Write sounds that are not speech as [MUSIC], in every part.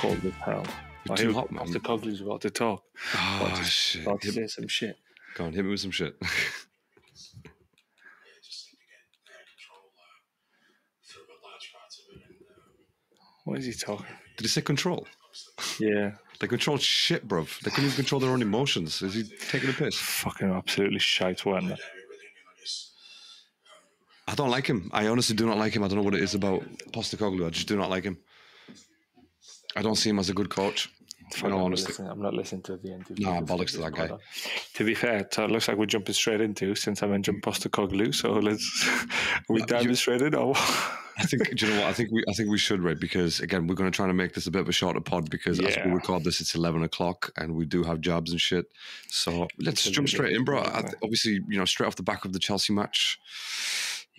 cold as hell. You're I too hot, man. After Coglu's about to talk. Oh, about to, shit. about to Hit- say some shit. Go on, hit me with some shit. just seem to get uh, control uh, through a large part of it. And, uh, What is he talking? Did he say control? Yeah, They control shit, bruv. They couldn't even control their own emotions. Is he taking a piss? fucking absolutely shite, weren't they? everything, and I I don't like him. I honestly do not like him. I don't know what it is about Postecoglou. I just do not like him. I don't see him as a good coach. I'm, not I'm not listening to the interview. Nah, before bollocks to that guy. To be fair, so it looks like we're jumping straight into since I mentioned mm. Postecoglou. So let's are [LAUGHS] we uh, diving straight in or? I think. do you know what? I think we. I think we should, right? Because again, we're going to try to make this a bit of a shorter pod because as we record this, it's eleven o'clock and we do have jobs and shit. So let's jump straight in, bro. I, obviously, you know, straight off the back of the Chelsea match.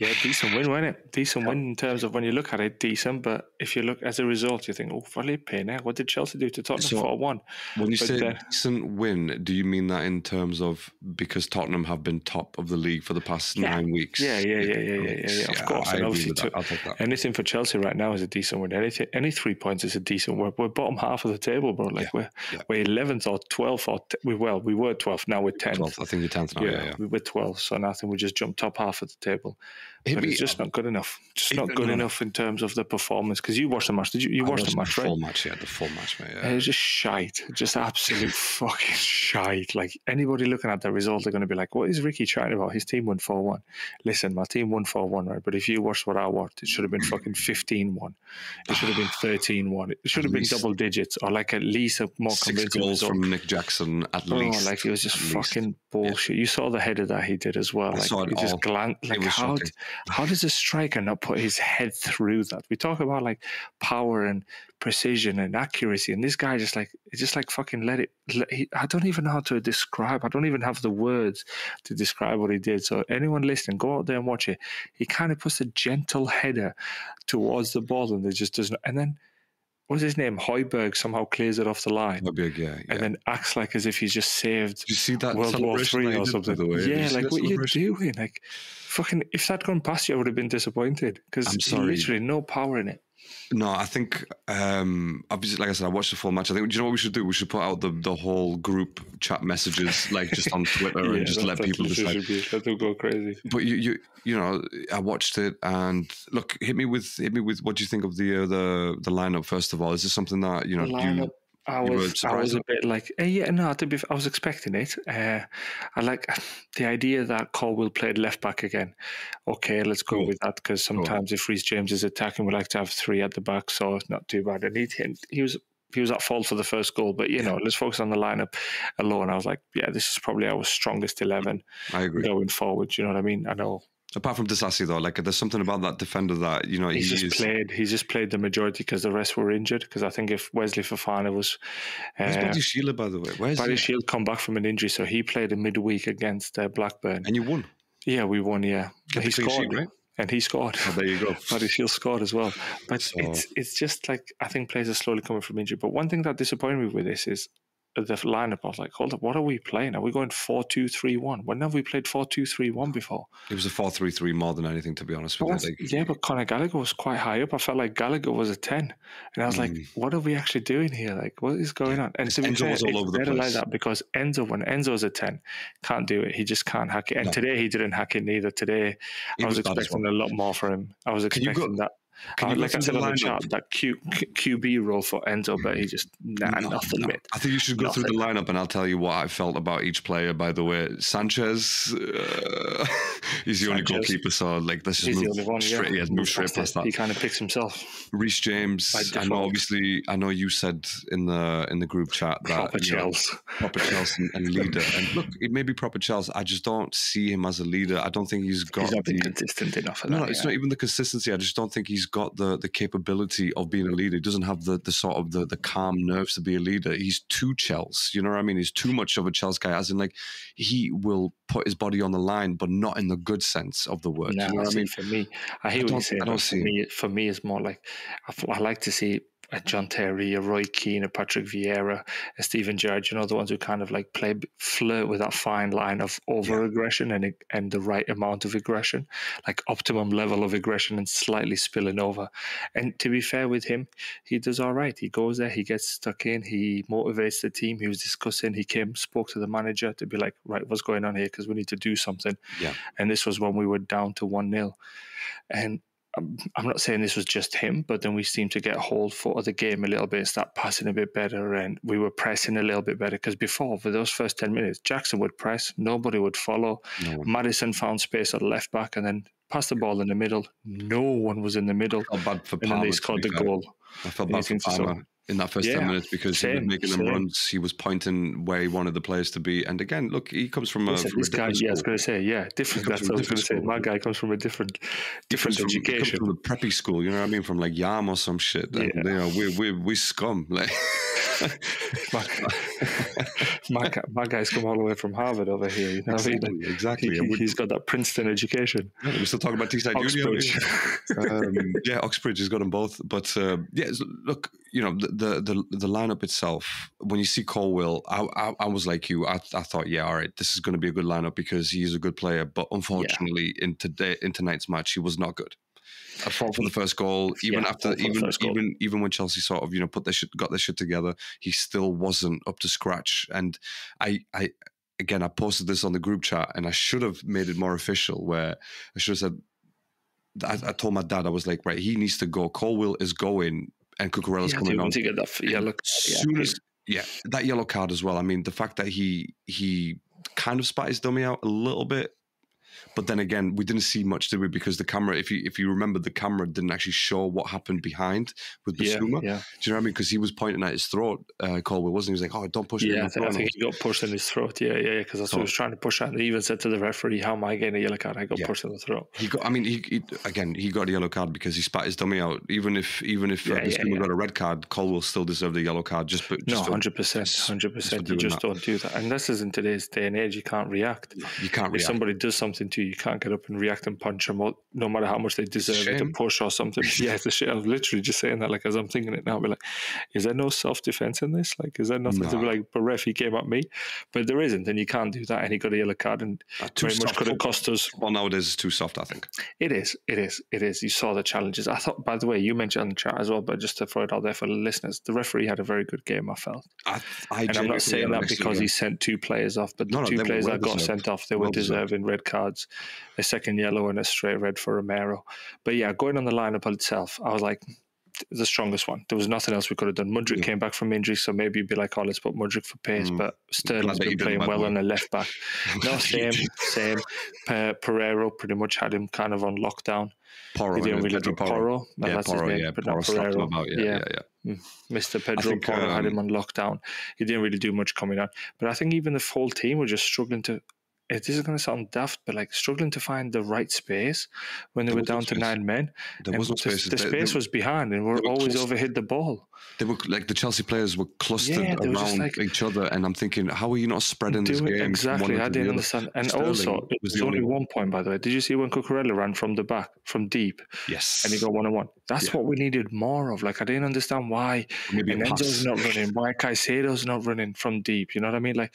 Yeah, decent win, wasn't it? Decent win in terms of when you look at it, decent. But if you look as a result, you think, oh, Felipe, now what did Chelsea do to Tottenham So- for one? When you But say then- decent win, do you mean that in terms of because Tottenham have been top of the league for the past Yeah. nine weeks? Yeah, yeah, yeah, yeah, yeah, yeah, yeah. Of course, I and obviously with that. too- I'll take that. Anything for Chelsea right now is a decent win. Anything, any three points is a decent win. We're bottom half of the table, bro. Like we're yeah. we're eleventh or twelfth or t- we well we were twelfth. Now we're tenth. 12th. I think you're tenth now. yeah, Yeah, yeah. we were twelfth. So now I think we just jumped top half of the table. But me it's just um, not good enough. Just not good no. enough in terms of the performance. Because you watched the match. Did you? You watched the match, right? The full right? match, yeah, the full match, mate. Yeah. It was just shite, just absolute [LAUGHS] fucking shite. Like anybody looking at the result, they're going to be like, "What is Ricky chatting about? His team won four one." Listen, my team won four one, right? But if you watched what I watched, it should have been fucking 15-1. It should have been [SIGHS] 13-1. It should have been double digits, or like at least a more Six convincing goals result. from Nick Jackson at Oh, least. like it was just at least. fucking bullshit. You saw the header that he did as well. I Like saw it he just all. glanced. It Like was how shocking. How does a striker not put his head through that? We talk about like power and precision and accuracy, and this guy just like it just like fucking let it. Let, he, I don't even know how to describe. I don't even have the words to describe what he did. So anyone listening, go out there and watch it. He kind of puts a gentle header towards the ball, and it just doesn't. And then what's his name? Højbjerg somehow clears it off the line. Big, yeah. yeah. And then acts like as if he's just saved Did you see that World War Three or something. the way? Yeah, like what are you doing? Like, fucking, if that gone past you, I would have been disappointed because literally no power in it. No, I think um obviously, like I said, I watched the full match. I think do you know what we should do? We should put out the, the whole group chat messages, like just on [LAUGHS] Twitter, and just let people decide. Let them go crazy. But you, you, you know, I watched it, and look, hit me with, hit me with, what do you think of the uh, the the lineup? First of all, is this something that you know The lineup, you were was, I was a bit like, eh, yeah, no, to be, I was expecting it. Uh, I like [SIGHS] the idea that Colwill played left back again. Okay, let's go Cool. with that because sometimes if Reece James is attacking, we like to have three at the back, so it's not too bad. And he, he was. He was at fault for the first goal, but you know, let's focus on the lineup alone. I was like, yeah, this is probably our strongest eleven I agree. going forward. You know what I mean? I know Apart from Disasi though, like there's something about that defender that you know he's he just played. He's just played the majority because the rest were injured. Because I think if Wesley Fofana was, Where's uh, Badiashile, by the way? Where's? Shield come back from an injury, so he played in midweek against uh, Blackburn. And you won. Yeah, we won. Yeah, Get he scored, sheet, right? and he scored. Oh, there you go. [LAUGHS] Badiashile scored as well. But So- it's it's just like I think players are slowly coming from injury. But one thing that disappointed me with this is the lineup. I was like, hold up, what are we playing? Are we going four two three one? When have we played four two three one before? It was a four-three-three more than anything, to be honest with you. Like, yeah, but Conor Gallagher was quite high up. I felt like Gallagher was a 10. And I was like, Mm. what are we actually doing here? Like, what is going on? And be Enzo fair, was all over the better like that because Enzo, when Enzo's a 10, can't do it. He just can't hack it. And No. today he didn't hack it neither. Today He I was, was expecting a lot more for him. I was Can you go- expecting that. Can uh, like I said the on the lineup? chat, that Q, Q, QB role for Enzo, but he just, nah, No, nothing, no. I think you should go through the lineup and I'll tell you what I felt about each player, by the way. Sanchez, uh, [LAUGHS] he's the only Sanchez. goalkeeper, so like, let's just He's the move only one, straight, yeah. move straight past that. He kind of picks himself. Reece James, I know obviously, I know you said in the in the group chat that Proper you know, Chelsea. proper Chelsea and leader. And look, it may be proper Chelsea. I just don't see him as a leader. I don't think he's got He's not been the consistent enough no, that. it's yeah. not even the consistency. I just don't think he's got the the capability of being a leader. He doesn't have the the sort of the, the calm nerves to be a leader. He's too Chelsea. You know what I mean? He's too much of a Chelsea guy. As in, like he will put his body on the line, but not in the good sense of the word. No, you know what I mean? for me, I hear what don't- you're saying. I don't for see it. me, for me, it's more like I, I like to see a John Terry, a Roy Keane, a Patrick Vieira, a Steven Gerrard, you know, the ones who kind of like play flirt with that fine line of over aggression and and the right amount of aggression, like optimum level of aggression and slightly spilling over. And to be fair with him, he does all right. He goes there, he gets stuck in, he motivates the team. He was discussing, he came, spoke to the manager to be like, right, what's going on here? Because we need to do something. Yeah. And this was when we were down to 1 0. And I'm I'm not saying this was just him, but then we seemed to get hold for the game a little bit, and start passing a bit better, and we were pressing a little bit better. Because before, for those first 10 minutes, Jackson would press, nobody would follow. No. Maddison found space at left back and then passed the ball in the middle. No one was in the middle. I felt bad for And then Palmer. they scored the fair. goal. I felt bad for Palmer in that first Yeah, 10 minutes because he was making them same. runs. He was pointing where he wanted the players to be. And again, look, he comes from a, Listen, from a this guy, different yeah, I was going to say, yeah, different. That's what I a was going to say. My guy comes from a different, different from- he comes education. from a preppy school, you know what I mean? From like Yam or some shit. And, Yeah. you know, we we we scum. Like [LAUGHS] [LAUGHS] my, [LAUGHS] my, my guy's come all the way from Harvard over here. You know what I mean? exactly, exactly. He, has got that Princeton education. Yeah, we're still talking about Teesside. Oxbridge. [LAUGHS] um, yeah, Oxbridge has got them both. But uh, yeah, look, you know, the, the the lineup itself. When you see Colwill, I, I I was like you. I, I thought, yeah, all right, this is going to be a good lineup because he's a good player. But unfortunately, in today in tonight's match, he was not good. I fought for the first goal, even Yeah, after fought for the even even even when Chelsea sort of you know put their shit got their shit together, he still wasn't up to scratch. And I I again I posted this on the group chat, and I should have made it more official. Where I should have said I, I told my dad, I was like, right, he needs to go. Colwill is going, and Cucurella's Yeah, coming on. you get that yellow, As yeah, soon as yeah, that yellow card as well. I mean, the fact that he he kind of spat his dummy out a little bit, but then again, we didn't see much, did we? Because the camera, if you if you remember, the camera didn't actually show what happened behind with yeah, Bissouma. yeah, Do you know what I mean? Because he was pointing at his throat, uh, Colwill wasn't. he? He was like, "Oh, don't push it." in yeah. I think, I think he got pushed in his throat. Yeah, yeah, yeah. Because that's what he was trying to push out. And he even said to the referee, "How am I getting a yellow card? I got Yeah. pushed in the throat." He got. I mean, he, he again. He got a yellow card because he spat his dummy out. Even if even if uh, Yeah, yeah, Bissouma yeah. got a red card, Colwill still deserved a yellow card. Just, but No, just for- hundred percent, hundred percent. You just that. don't do that. And this is in today's day and age. You can't react. you can't If react. somebody does something to you, can't get up and react and punch them, or, no matter how much they deserve it to push or something. [LAUGHS] yeah, it's a shit. I'm literally just saying that, like as I'm thinking it now, I'll be like, is there no self defense in this? Like, is there nothing to be like, but ref, he came at me, but there isn't, and you can't do that. And he got a yellow card, and Uh, too very much could have cost us. Well, nowadays it's too soft. I think. It is, it is, it is. You saw the challenges. I thought, by the way, you mentioned on the chat as well, but just to throw it out there for the listeners, the referee had a very good game. I felt. I, I And I'm not saying that because he sent two players off, but the No, no, two players well that got deserved. sent off, they were Well deserved. deserving red cards, a second yellow and a straight red for Romero. But yeah, going on the lineup itself, I was like, the strongest one. There was nothing else we could have done. Mudryk Yeah. came back from injury, so maybe you'd be like, oh, let's put Mudryk for pace. Mm. But Sterling's been playing well on the left back. [LAUGHS] No, Glad that you same, same. Per- Pereiro pretty much had him kind of on lockdown. Porro, He didn't really Pedro do Porro. No, yeah, that's his Porro, name, yeah, but him Pereiro. about. Yeah, Yeah. yeah, yeah. Mr. Pedro think, Porro had him um, on lockdown. He didn't really do much coming out. But I think even the full team were just struggling to. It is going to sound daft, but like struggling to find the right space when they There were no down to nine men. There was no the, space. the They- space they- was behind, and we they we're were always clustered. overhit the ball. They were like the Chelsea players were clustered Yeah, they around like- each other, and I'm thinking, how are you not spreading this game? exactly. I didn't understand. And Sterling also, it was the only one point, by the way. Did you see when Cucurella ran from the back, from deep, Yes, and he got one on one? That's Yeah. what we needed more of. Like, I didn't understand why maybe. Enzo's not running. Why Caicedo's not running from deep? You know what I mean? Like,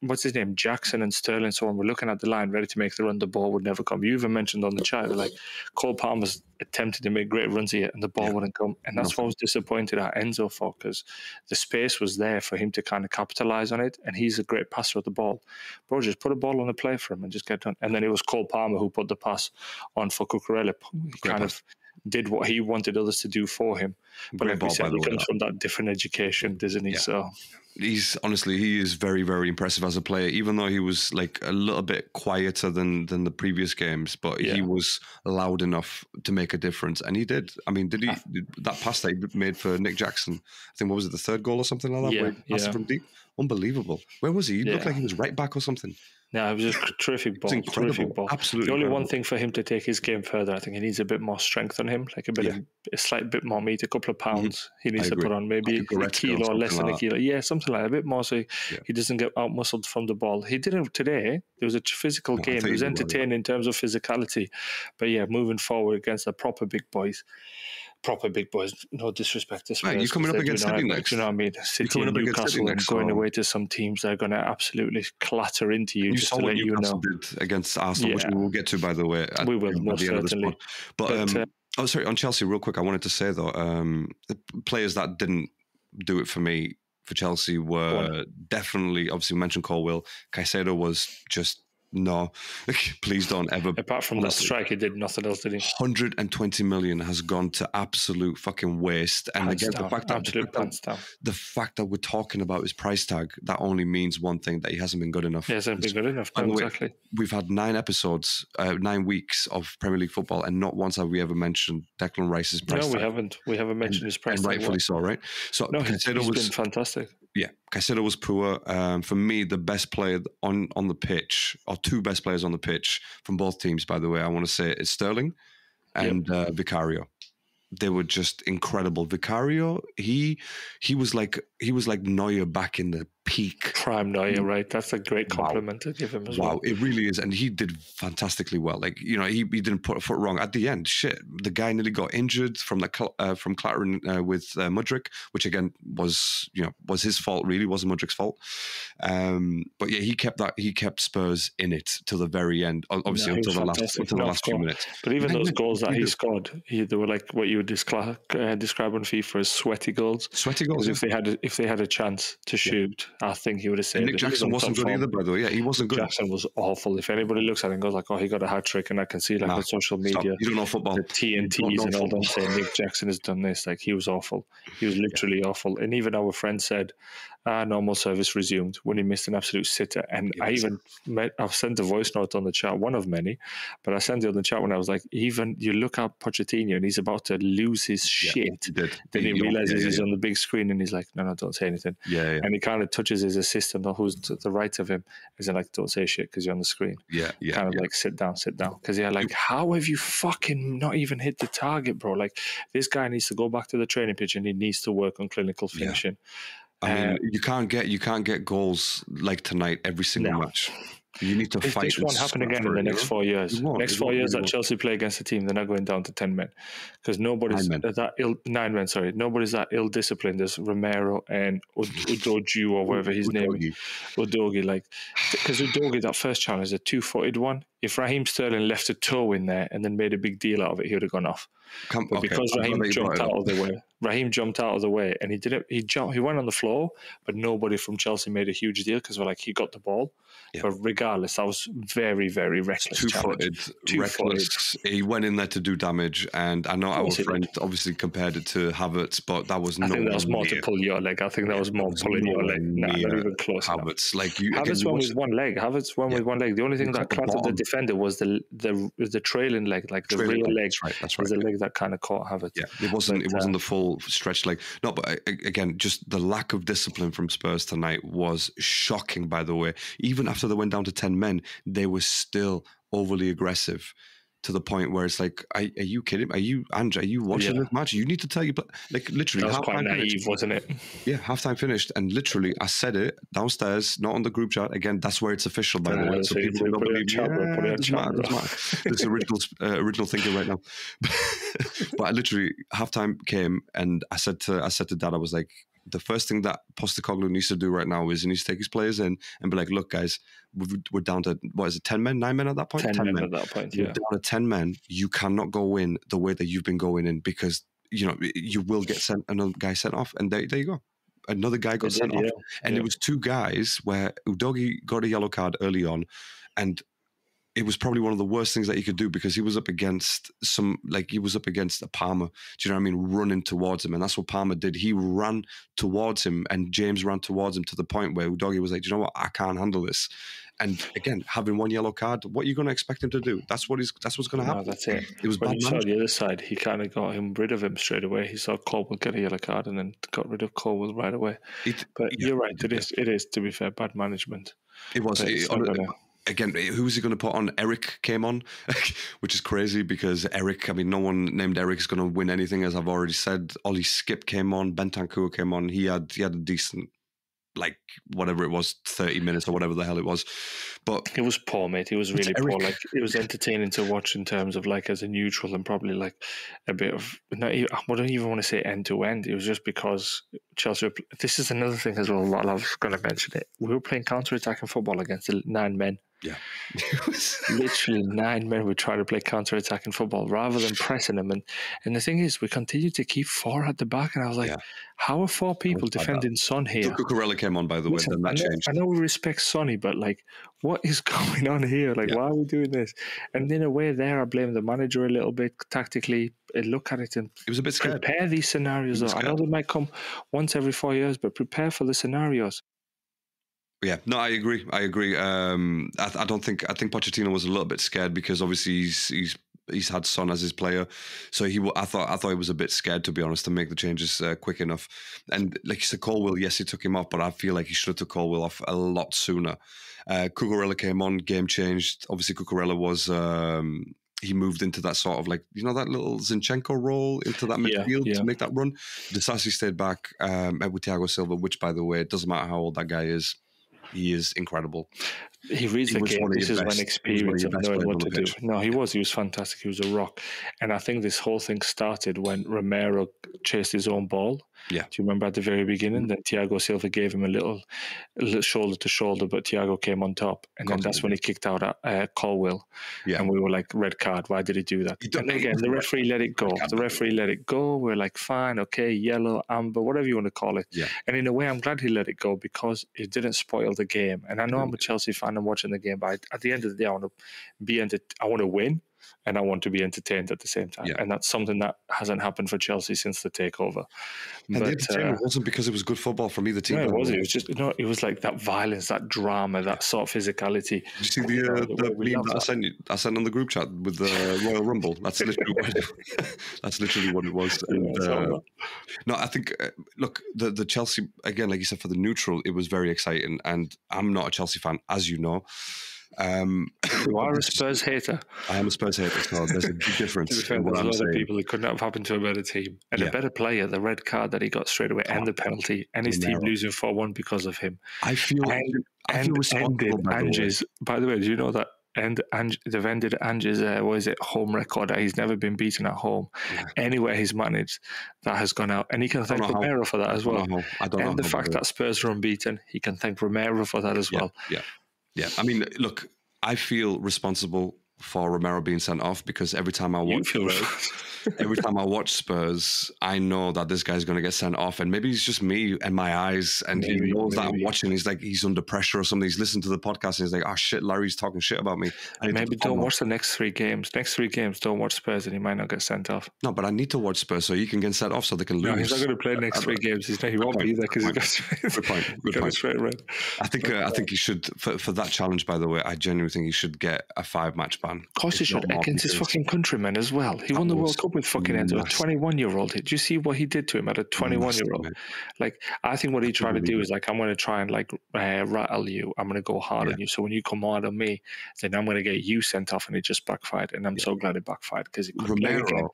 what's his name? Jackson and Sterling. So when we're looking at the line, ready to make the run, the ball would never come. You even mentioned on the chat, like Cole Palmer's attempted to make great runs here, and the ball Yeah. wouldn't come. And that's what I was disappointed at Enzo for, because the space was there for him to kind of capitalize on it, and he's a great passer of the ball. Bro, just put a ball on the play for him and just get done. And then it was Cole Palmer who put the pass on for Cucurella. He kind pass. of did what he wanted others to do for him. But Great like ball, said, he comes from that different education, doesn't he? Yeah. So he's honestly he is very very impressive as a player even though he was like a little bit quieter than than the previous games but he was loud enough to make a difference and he did. I mean did he Ah. that pass that he made for nick jackson i think what was it the third goal or something like that Yeah, yeah. from deep? Unbelievable. Where was he? He looked like he was right back or something yeah, it was a terrific ball. Terrific ball. absolutely The only one thing for him to take his game further, I think he needs a bit more strength on him, like a bit Yeah. Mm-hmm. of a slight bit more meat, a couple of pounds. He needs to put on maybe Like a a kilo or less than a kilo. Yeah, something like that, a bit more, so he, Yeah. he doesn't get out muscled from the ball. He didn't today. There was a physical No, game. It was you were right. entertaining in terms of physicality, but yeah, moving forward against the proper big boys. Proper big boys. No disrespect to Spurs. Right, you're coming up against City next. Do you know what I mean? City and Newcastle and going away to some teams that are going to absolutely clatter into you. You just saw to what let you Newcastle know. did against Arsenal, which we will get to, by the way. At, We will, you know, most the end of this certainly. But, But, um, uh, oh, sorry, on Chelsea, real quick, I wanted to say though, um, the players that didn't do it for me for Chelsea were definitely, obviously, we mentioned Colwill. Caicedo was just no, [LAUGHS] please don't ever. Apart from that strike, he did nothing else, did he? 120 million has gone to absolute fucking waste. And Hands again, the fact, that, the, fact that, the fact that we're talking about his price tag, that only means one thing that he hasn't been good enough. He hasn't been good enough. No, exactly. we've had nine episodes, uh, nine weeks of Premier League football, and not once have we ever mentioned Declan Rice's price No, we haven't. We haven't mentioned his price. and tag rightfully so, right? So No, he's, he's was been fantastic. Yeah, Caicedo was poor. Um, for me, the best player on on the pitch, or two best players on the pitch from both teams, by the way, I want to say is Sterling and uh, Vicario. They were just incredible. Vicario, he he was like he was like Neuer back in the peak. Prime Neuer, right? That's a great Wow. compliment to give him as Wow, well. Wow, it really is, and he did fantastically well. Like you know, he, he didn't put a foot wrong at the end. Shit, the guy nearly got injured from the uh, from clattering uh, with uh, Mudryk, which again was you know was his fault. Really, wasn't Mudryk's fault. Um, but yeah, he kept that he kept Spurs in it till the very end. Obviously, No, until the last until the last few minutes. But even those goals that he scored, he, they were like what you would uh, describe on FIFA as sweaty goals. Sweaty goals. if they had a, if they had a chance to shoot, I think he would have saved Nick Jackson wasn't good form. either, by the way. Yeah, he wasn't good. Jackson was awful. If anybody looks at it and goes like, "Oh, he got a hat trick," and I can see like Nah, on social Stop. media, You don't know football. the TNTs and all them saying Nick Jackson has done this. Like he was awful. He was [LAUGHS] literally awful. And even our friend said, ah, normal service resumed when he missed an absolute sitter. And I even met, I've sent a voice note on the chat, one of many, but I sent it on the chat when I was like, even you look at Pochettino and he's about to lose his Yeah, shit. He did. Then he yeah, realizes yeah, he's yeah, on the big screen and he's like, no, no, don't say anything. yeah, yeah, And he kind of touches his assistant or who's to the right of him. He's like, don't say shit because you're on the screen yeah, yeah, kind of like sit down, sit down. Because yeah, like how have you fucking not even hit the target, bro? Like this guy needs to go back to the training pitch and he needs to work on clinical finishing. I mean, Uh, you can't get you can't get goals like tonight every single No. match. You need to This, fight. this won't happen again in the next four years. Next four years that. Chelsea play against a team, they're not going down to ten men because nobody's Nine men. that ill nine men. Sorry, nobody's that ill disciplined as Romero and Ud- Udoju or [LAUGHS] whatever his name is. Udogie, like, because Udogie, that first challenge, is a two footed one, if Raheem Sterling left a toe in there and then made a big deal out of it, he would have gone off. Come, But okay, because Raheem that you brought jumped out of the way, Raheem jumped out of the way and he didn't, he jumped, he went on the floor, but nobody from Chelsea made a huge deal because we're like, he got the ball. Yeah. But regardless, that was very, very reckless. Two footed, Two-footed. reckless. He went in there to do damage, and I know our friend obviously compared it to Havertz, but that was not. I no think that was more to near pull your leg. I think that was more was pulling your leg. Nah, not even close. enough. Havertz. Like you, Havertz won watch with one leg. Havertz won Yeah. with one leg. The only thing He that the clattered the. Defender was the the the trailing leg, like the trailing rear leg. leg. That's right. That's Was right. the leg that kind of caught Havertz. Yeah, it wasn't. But, it uh, wasn't the full stretch leg. No, but uh, again, just the lack of discipline from Spurs tonight was shocking. By the way, even after they went down to ten men, they were still overly aggressive to the point where it's like, are, are you kidding? Are you Andrew? Are you watching Yeah. this match? You need to tell you, but like literally, That was quite naive, finished. wasn't it? Yeah, halftime finished, and literally, I said it downstairs, not on the group chat. Again, that's where it's official, by the way. so So people don't believe chat, put it on Yeah, doesn't chat, matter, doesn't matter. This original, uh, original thinking right now. [LAUGHS] but I literally halftime came, and I said to I said to Dad, I was like, the first thing that Postecoglou needs to do right now is he needs to take his players in and be like, look, guys, we've- we're down to what is it, ten men, nine men at that point? point, Ten, men, at that point. you're Yeah. down to 10 men, you cannot go in the way that you've been going in because, you know, you will get sent another guy sent off. And there, there you go. Another guy got They sent did, off. yeah. And yeah. it was two guys where Udogie got a yellow card early on. And it was probably one of the worst things that he could do because he was up against some, like he was up against a Palmer. Do you know what I mean? Running towards him. And that's what Palmer did. He ran towards him and James ran towards him to the point where Udogie was like, "Do you know what? I can't handle this. And again, having one yellow card, what are you going to expect him to do? That's what he's. That's what's going to No, happen. that's it. It was When bad you saw the other side, he kind of got him rid of him straight away. He saw Colwill get a yellow card and then got rid of Colwill right away. It, But Yeah, you're right. It yeah. is. It is. To be fair, bad management. it was. It- on- gonna- again, who was he going to put on? Eric came on, [LAUGHS] which is crazy because Eric. I mean, no one named Eric is going to win anything, as I've already said. Ollie Skipp came on, Bentancur came on. He had he had a decent like whatever it was, thirty minutes or whatever the hell it was. But It was poor, mate. It was really Eric- poor. Like it was entertaining to watch in terms of like as a neutral and probably like a bit of not. even- I don't even want to say end to end. It was just because Chelsea. This is another thing as well. I was going to mention it, we were playing counter attacking football against nine men. yeah, [LAUGHS] Literally nine men would try to play counter attacking football rather than pressing them. And and the thing is, we continued to keep four at the back. And I was like, Yeah. how are four people bad that. defending Son here? Cucurella came on, by the way, Listen, then I, that know, changed. I know we respect Sonny, but like, what is [LAUGHS] going on here? Like, Yeah. why are we doing this? And in a way, there, I blame the manager a little bit tactically. Uh, Look at it and He was a bit scared. prepare these scenarios. I know they might come once every four years, but prepare for the scenarios. Yeah, no, I agree. I agree. Um, I, I don't think I think Pochettino was a little bit scared because obviously he's he's he's had Son as his player, so he. I thought I thought he was a bit scared to be honest to make the changes uh, quick enough. And like you said, Colwill, yes, he took him off, but I feel like he should have took Colwill off a lot sooner. Uh, Cucurella came on, game changed. Obviously, Cucurella was. Um, he moved into that sort of like you know that little Zinchenko role into that midfield yeah. to make that run. Disasi stayed back um, with Thiago Silva, which by the way, it doesn't matter how old that guy is, he is incredible. He reads He the game. This is best- experience of knowing what to do. No, he was. He was fantastic. He was a rock. And I think this whole thing started when Romero chased his own ball. Yeah. Do you remember at the very beginning? that Thiago Silva gave him a little, a little shoulder to shoulder, but Thiago came on top. And then that's when he kicked out at uh, Colwill. Yeah. And we were like, red card. Why did he do that? And again, [LAUGHS] the referee let it go. The referee let it go. We're like, fine, okay, yellow, amber, whatever you want to call it. Yeah. And in a way, I'm glad he let it go because it didn't spoil the game. And I know I'm a Chelsea fan and watching the game, but at the end of the day, I want to be enter- I want to win, and I want to be entertained at the same time. Yeah. And that's something that hasn't happened for Chelsea since the takeover. And the But uh, entertainment wasn't because it was good football from either team. no, it the was. way. It was just no. It was like that violence, that drama, that sort of physicality. Did you see you the, know, uh, the the meme love that I sent you? I sent on the group chat with the Royal Rumble. That's literally what it, [LAUGHS] that's literally what it was. [LAUGHS] And, saw uh, no, I think uh, look the the Chelsea again, like you said, for the neutral, it was very exciting. And I'm not a Chelsea fan, as you know. Um, [LAUGHS] You are a Spurs hater. I am a Spurs hater, so there's a big To difference be fair, in there's a lot of people who couldn't have happened to a better team and Yeah. a better player. The red card that he got straight away and the penalty, and his team losing four one because of him. I feel And I feel and ended By the way. Ange's. By the way, do you know that? And Ange, they've ended Ange's, uh, what is it, home record. that He's never been beaten at home Yeah. anywhere he's managed. That has gone out, and he can thank know how. Romero for that as I well. don't know I don't know the fact that Spurs are unbeaten, he can thank Romero for that as Yeah, well. Yeah, yeah. I mean, look, I feel responsible for Romero being sent off because every time I watch, right. [LAUGHS] every time I watch Spurs, I know that this guy's going to get sent off, and maybe it's just me and my eyes, and Maybe, he knows that I'm watching. He's like he's under pressure or something. He's listened to the podcast and he's like, "Oh shit, Larry's talking shit about me." To Maybe don't more." watch the next three games. Next three games, don't watch Spurs, and he might not get sent off. No, but I need to watch Spurs so he can get sent off so they can lose. No, he's not going to play next I- three games. He's not, he uh, won't point, be there because he got, [LAUGHS] Good point. Good point. straight red. I think uh, I think he should for, for that challenge. By the way, I genuinely think he should get a five match ban. Of course, he should against his fucking countrymen as well. He won the World Cup with fucking Enzo, a 21 year old. Did you see what he did to him at a 21 year old? Like, I think what he tried to do is like, I'm going to try and like uh, rattle you. I'm going to go hard Yeah. on you. So when you come hard on me, then I'm going to get you sent off, and it just backfired. And I'm so glad it backfired because he couldn't play again. Romero.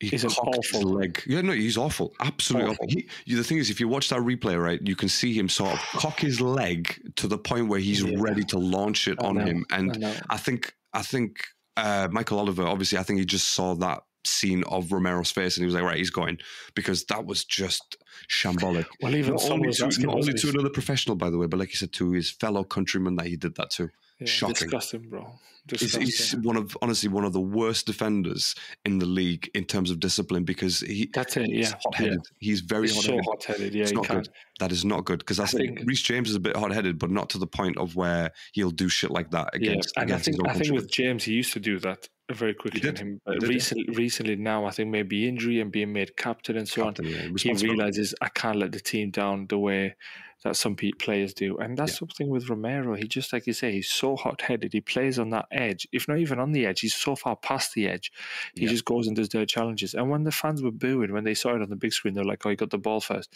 He He's an awful- leg. Yeah, no, he's awful. Absolutely Awful. awful. He, you- the thing is, if you watch that replay, right, you can see him sort of cock his leg to the point where he's Yeah. ready to launch it I on know, him. And I. I think, I think uh, Michael Oliver, obviously, I think he just saw that scene of Romero's face and he was like, right, he's going because that was just shambolic. Well, even Not only, to, not only to another professional, by the way, but like you said, to his fellow countrymen that he did that to. Yeah, shocking. Disgusting, bro. He's, Disgusting. he's one of honestly one of the worst defenders in the league in terms of discipline because he That's it, he's yeah. hot-headed. He's very He's so hot-headed. hot headed. Yeah, it's not can. good. That is not good because I, I think, Reece James is a bit hot-headed, but not to the point of where he'll do shit like that against. yeah, and I think I think with James, he used to do that very quickly. on him, He but yeah. recently, recently now, I think maybe injury and being made captain and so on, Captain, yeah, he realizes I can't let the team down the way that some players do, and that's Yeah. something with Romero. He just like you say, he's so hot-headed. He plays on that edge, if not even on the edge. He's so far past the edge. He just goes and does their challenges. And when the fans were booing when they saw it on the big screen, they're like, "Oh, he got the ball first.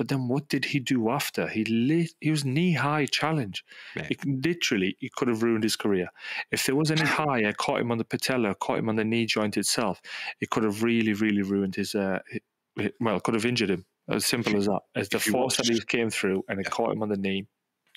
But then what did he do after? He lit, he was knee high challenge. Yeah. It, literally, he could have ruined his career. If there was any [COUGHS] higher, caught him on the patella, caught him on the knee joint itself, it could have really, really ruined his. Uh, hi- hi- well, could have injured him As simple as that. As the force that he came through and it caught him on the knee.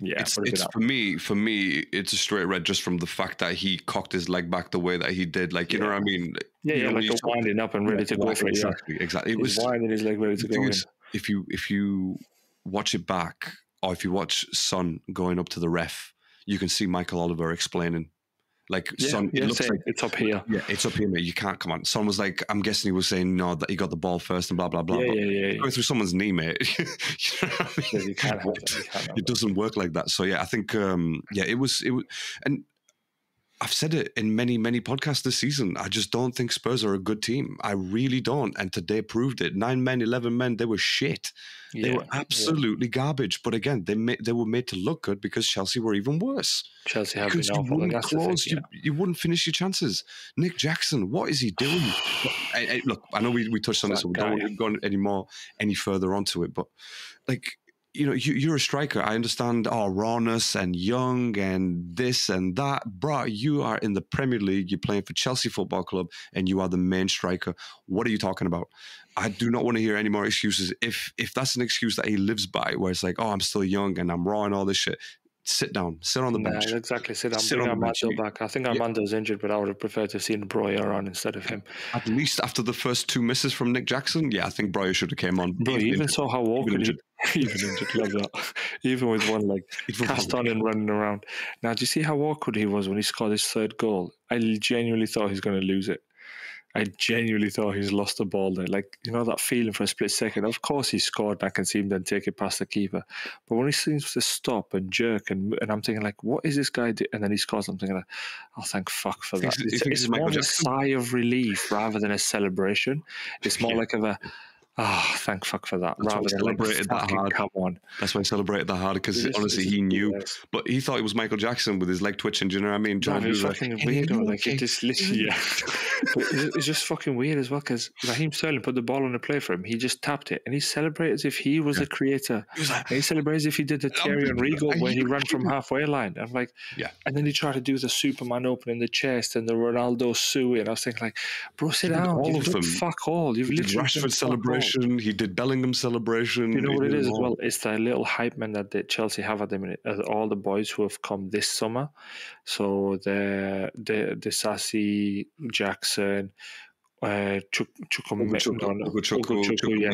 Yeah, it's it's for me for me it's a straight red just from the fact that he cocked his leg back the way that he did like you know what I mean yeah, you yeah, know, like winding up and ready to go Right, for it. Yeah. exactly exactly it He's was winding his leg ready to go is, if you if you watch it back or if you watch Son going up to the ref you can see Michael Oliver explaining like Yeah, Son it yeah, looks like it's up here. yeah it's up here mate you can't come on Son was like I'm guessing he was saying no that he got the ball first and blah blah blah yeah, but yeah, yeah, yeah. going through someone's knee mate [LAUGHS] you know I mean? Yeah, you can't have that. You can't have it doesn't work like that. So yeah, I think um yeah, it was it was and I've said it in many, many podcasts this season. I just don't think Spurs are a good team. I really don't. And today proved it. Nine men, eleven men, they were shit. They Yeah, were yeah. absolutely garbage. But again, they made, they were made to look good because Chelsea were even worse. Chelsea have been you awful. and wouldn't that's the thing, close, yeah. you, you wouldn't finish your chances. Nick Jackson, what is he doing? I- I- look, I know we, we touched on this, so we don't want to go any more, any further onto it. But like, you know, you, you're a striker. I understand, oh, rawness and young and this and that. Bruh, you are in the Premier League. You're playing for Chelsea Football Club and you are the main striker. What are you talking about? I do not want to hear any more excuses. If if that's an excuse that he lives by, where it's like, oh, I'm still young and I'm raw and all this shit, sit down, sit on the bench. exactly. Sit down. Sit on the bench. Back. I think Armando's injured, but I would have preferred to have seen Broja on instead of him. At least after the first two misses from Nick Jackson, yeah, I think Broja should have came on. Bro, you even saw how awkward injured. [LAUGHS] even injured, love that. [LAUGHS] Even with one leg [LAUGHS] Even cast on and running around. Now, do you see how awkward he was when he scored his third goal? I genuinely thought he was going to lose it. I genuinely thought he's lost the ball there. Like, you know, that feeling for a split second. Of course, he scored. and I can see him then take it past the keeper. But when he seems to stop and jerk, and and I'm thinking, like, what is this guy doing? And then he scores. I'm thinking, like, oh, thank fuck for that. It's, it's it's more a sigh of relief rather than a celebration. It's more [LAUGHS] Yeah. like of a, oh, thank fuck for that. That's why rather he than like, celebrated that hard. come on. That's why he celebrated that hard because honestly, he knew. But he thought it was Michael Jackson with his leg twitching. Do you know what I mean? John was like, fucking "Hey, weird. Like okay?" it just literally, yeah. It's just fucking weird as well because Raheem Sterling put the ball on the play for him. He just tapped it and he celebrated as if he was the creator. He was like, And he celebrated as if he did the Thierry Henry goal are where he ran from halfway line. I'm like, Yeah. And then he tried to do the Superman opening the chest and the Ronaldo suey. And I was thinking, like, bro, sit down. all of them. fuck all. You've literally Rashford all. Celebration. He did Bellingham celebration. You know what it is as well? It's the little hype man that the Chelsea have at the minute. uh, All the boys who have come this summer. So the the the Sassy Jackson, uh, Chuk, no, no, yeah,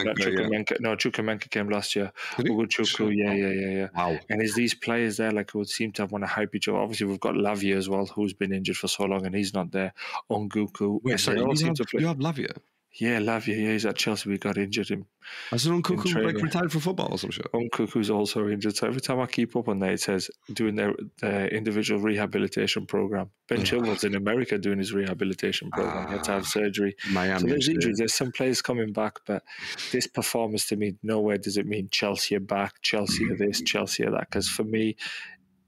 yeah. No, came last year. Did he? Ugochukwu, Sure. yeah, yeah, yeah, yeah. Wow. And there's these players there like who would seem to have want to hype each other. Obviously, we've got Lavia as well, who's been injured for so long, and he's not there. Nkunku, Wait, and sorry, you have, you have Lavia. Yeah, Lavia, yeah, he's at Chelsea. We got injured him. Has Son Cuckoo like retired from football or some shit? Nkunku's also injured. So every time I keep up on that, it says doing their, their individual rehabilitation program. Ben. Chilwell's in America doing his rehabilitation program. He had to Ah, have surgery. Miami. So there's injuries. There's some players coming back, but this performance to me, nowhere does it mean Chelsea are back, Chelsea are this, Chelsea are that. Because for me,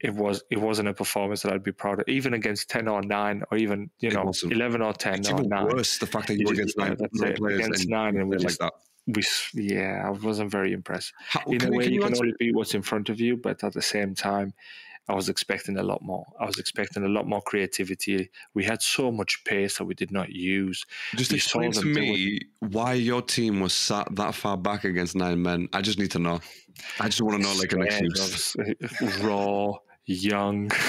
it was it wasn't a performance that I'd be proud of, even against ten or nine, or even you It know wasn't. eleven or ten It's or even nine. worse the fact that you were against nine, nine players Against and nine, and we played like that. We, yeah, I wasn't very impressed. How, in a way, you, you can only beat what's in front of you, but at the same time, I was expecting a lot more. I was expecting a lot more creativity. We had so much pace that we did not use. Just you explain to me why your team was sat that far back against nine men. I just need to know. I just want to know like an excuse. [LAUGHS] raw, young. [LAUGHS]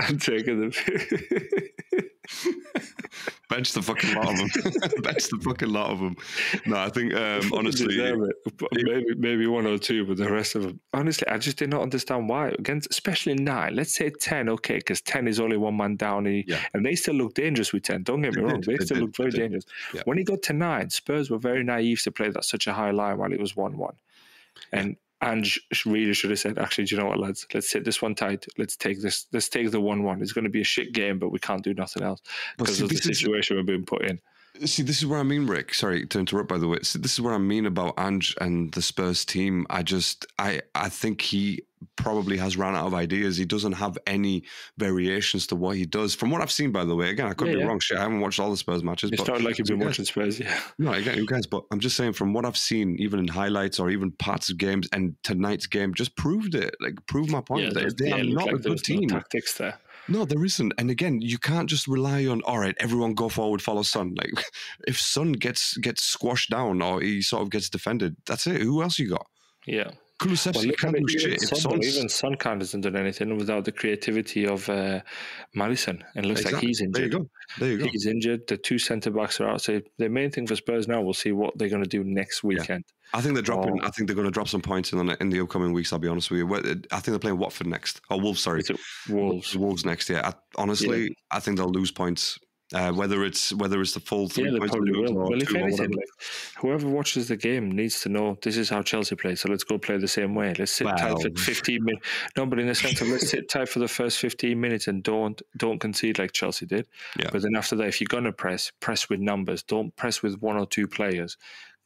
I'm taking the. Bench the fucking lot of them. [LAUGHS] Bench the fucking lot of them. No, I think um, honestly, Deserve it. But maybe maybe one or two, but the rest of them. Honestly, I just did not understand why. Against, especially nine. Let's say ten, okay, because ten is only one man down, and, he- Yeah. and they still look dangerous with ten. Don't get me They wrong, did, they, they still did, look very dangerous. Yeah. When he got to nine, Spurs were very naive to play that such a high line while it was one-one, and. Ange really should have said, "Actually, do you know what, lads? Let's sit this one tight. Let's take this. Let's take the one-one. It's going to be a shit game, but we can't do nothing else because of the this is- situation we're being put in." See, this is what I mean, Rick. Sorry to interrupt, by the way. See, this is what I mean about Ange and the Spurs team. I just, I, I think he probably has run out of ideas. He doesn't have any variations to what he does. From what I've seen, by the way, again, I could Yeah, be yeah. wrong. Shit, I haven't watched all the Spurs matches. It's but not like you've been watching Spurs, yeah. No, again, who cares? But I'm just saying, from what I've seen, even in highlights or even parts of games, and tonight's game just proved it. Like, proved my point. they there's- they yeah, are not like a good was no team. tactics there. No, there isn't. And again, you can't just rely on all right, everyone go forward, follow Son. Like [LAUGHS] if Son gets gets squashed down or he sort of gets defended, that's it. Who else you got? Yeah. Look can't do shit. If Son, even Son hasn't done anything without the creativity of uh, Maddison. And it looks like Exactly. he's There you injured. go. There you go. He's injured. The two centre backs are out. So the main thing for Spurs now, we'll see what they're going to do next weekend. I think they're dropping. Oh. I think they're going to drop some points in the, in the upcoming weeks. I'll be honest with you. I think they're playing Watford next. Oh, Wolves. Sorry, Wolves? Wolves next. Yeah. I, honestly, I think they'll lose points. Uh, whether it's whether it's the full three Yeah, they probably will. Well, if anything, like, whoever watches the game needs to know this is how Chelsea play. So let's go play the same way. Let's sit tight for 15 minutes. No, but in the sense of let's sit tight for the first 15 minutes and don't don't concede like Chelsea did. Yeah. But then after that, if you're gonna press, press with numbers. Don't press with one or two players.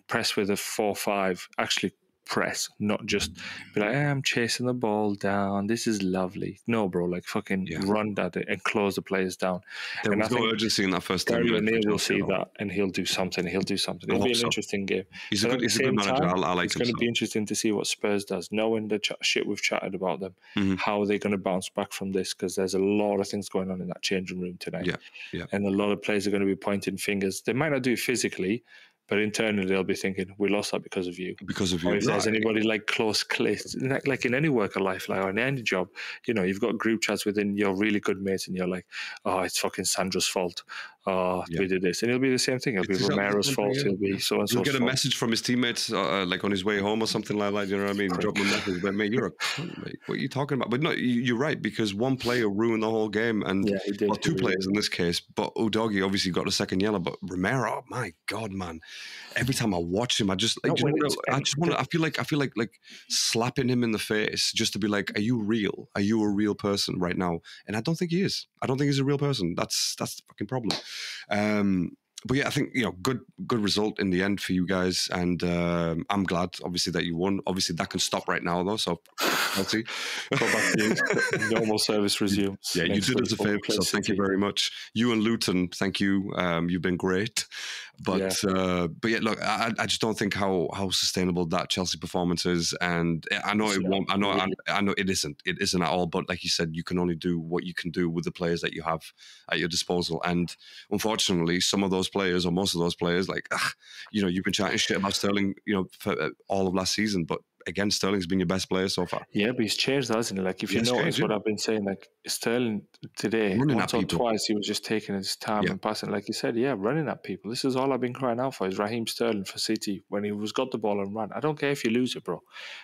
Press with a four-five. Actually. Press, not just be like, "Eh, I'm chasing the ball down. This is lovely. No, bro, like fucking Yeah. run at it and close the players down. There and was I no urgency in that first Gary. O'Neill for will see that and he'll do something. He'll do something. It'll be an so. interesting game. He's a good, he's a good manager. time, I, I like it's going to so. be interesting to see what Spurs does, knowing the ch- shit we've chatted about them. Mhm. How are they going to bounce back from this? Because there's a lot of things going on in that changing room tonight. Yeah, yeah. And a lot of players are going to be pointing fingers. They might not do it physically, but internally they'll be thinking, "We lost that because of you." because of you. Or if there's No, anybody like close, close, like like in any work of life, like on any job, you know, you've got group chats within your really good mates, and you're like, "Oh, it's fucking Sandra's fault." Oh, Yeah. we did this, and it'll be the same thing. It'll It's be Romero's fault. It'll be so and You'll get a fault. message from his teammates, uh, uh, like on his way home or something like that. You know what I mean? Drop him a message, but mate, you're a. What are you talking about? But no, you, you're right because one player ruined the whole game, and Yeah, did. well, two players in this case. But Udogie obviously got a second yellow. But Romero, my god, man! Every time I watch him, I just, just, when wanna, I just want to. I feel like, I feel like, like slapping him in the face just to be like, "Are you real? Are you a real person right now?" And I don't think he is. I don't think he's a real person. That's that's the fucking problem. Um, but yeah, I think you know, good good result in the end for you guys, and um, I'm glad, obviously, that you won. Obviously, that can stop right now, though. So, Chelsea, [LAUGHS] Go back to normal service resumes. yeah, you did us a favor, so thank you very much. You and Luton, thank you. Um, you've been great, but uh, but yeah, look, I, I just don't think how how sustainable that Chelsea performance is, and I know it won't. I know, I. I know it isn't. It isn't at all. But like you said, you can only do what you can do with the players that you have at your disposal, and unfortunately, some of those players or most of those players, like you know, you've been chatting shit about Sterling, you know, for uh, all of last season, but again, Sterling's been your best player so far. Yeah, but he's changed, hasn't he? Like, if you Yes, notice changed, what yeah. I've been saying, like Sterling today, Running once or people. twice, he was just taking his time Yeah. and passing. Like you said, yeah, running at people. This is all I've been crying out for is Raheem Sterling for City when he was got the ball and run. I don't care if you lose it, bro.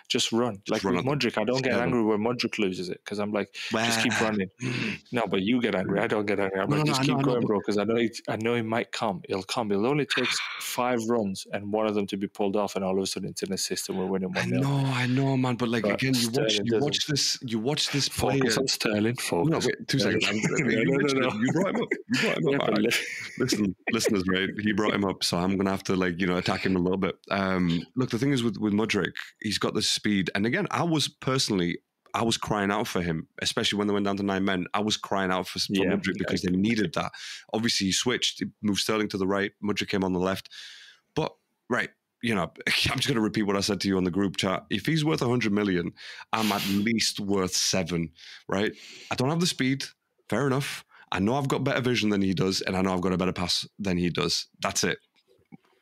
Just run. like run with. Mudryk, I don't get angry when Mudryk loses it because I'm like, just keep running. [CLEARS THROAT] No, but you get angry. I don't get angry. I'm No, like, no, just know, keep going, bro, because I know he, I know he might come. He'll come. It only takes [SIGHS] five runs and one of them to be pulled off, and all of a sudden it's an assist and we're winning one 0 know, I know, man. But like But again, you watch, Sterling you watch this, you watch this player. Focus on Sterling. No, Focus. wait, two [LAUGHS] No, seconds. no, I'm- no, you, no, mentioned no, you brought him up. You brought him [LAUGHS] Yeah, up. but All right. Listen, listeners, right? He brought him up, so I'm gonna have to like you know attack him a little bit. Um, look, the thing is with with Mudryk, he's got the speed, and again, I was personally. I was crying out for him, especially when they went down to nine men. I was crying out for, for Yeah, Mudryk because I they needed that. Obviously, he switched, he moved Sterling to the right, Mudryk came on the left. But right, you know, [LAUGHS] I'm just going to repeat what I said to you on the group chat. If he's worth 100 million, I'm at least worth seven, right? I don't have the speed. Fair enough. I know I've got better vision than he does, and I know I've got a better pass than he does. That's it.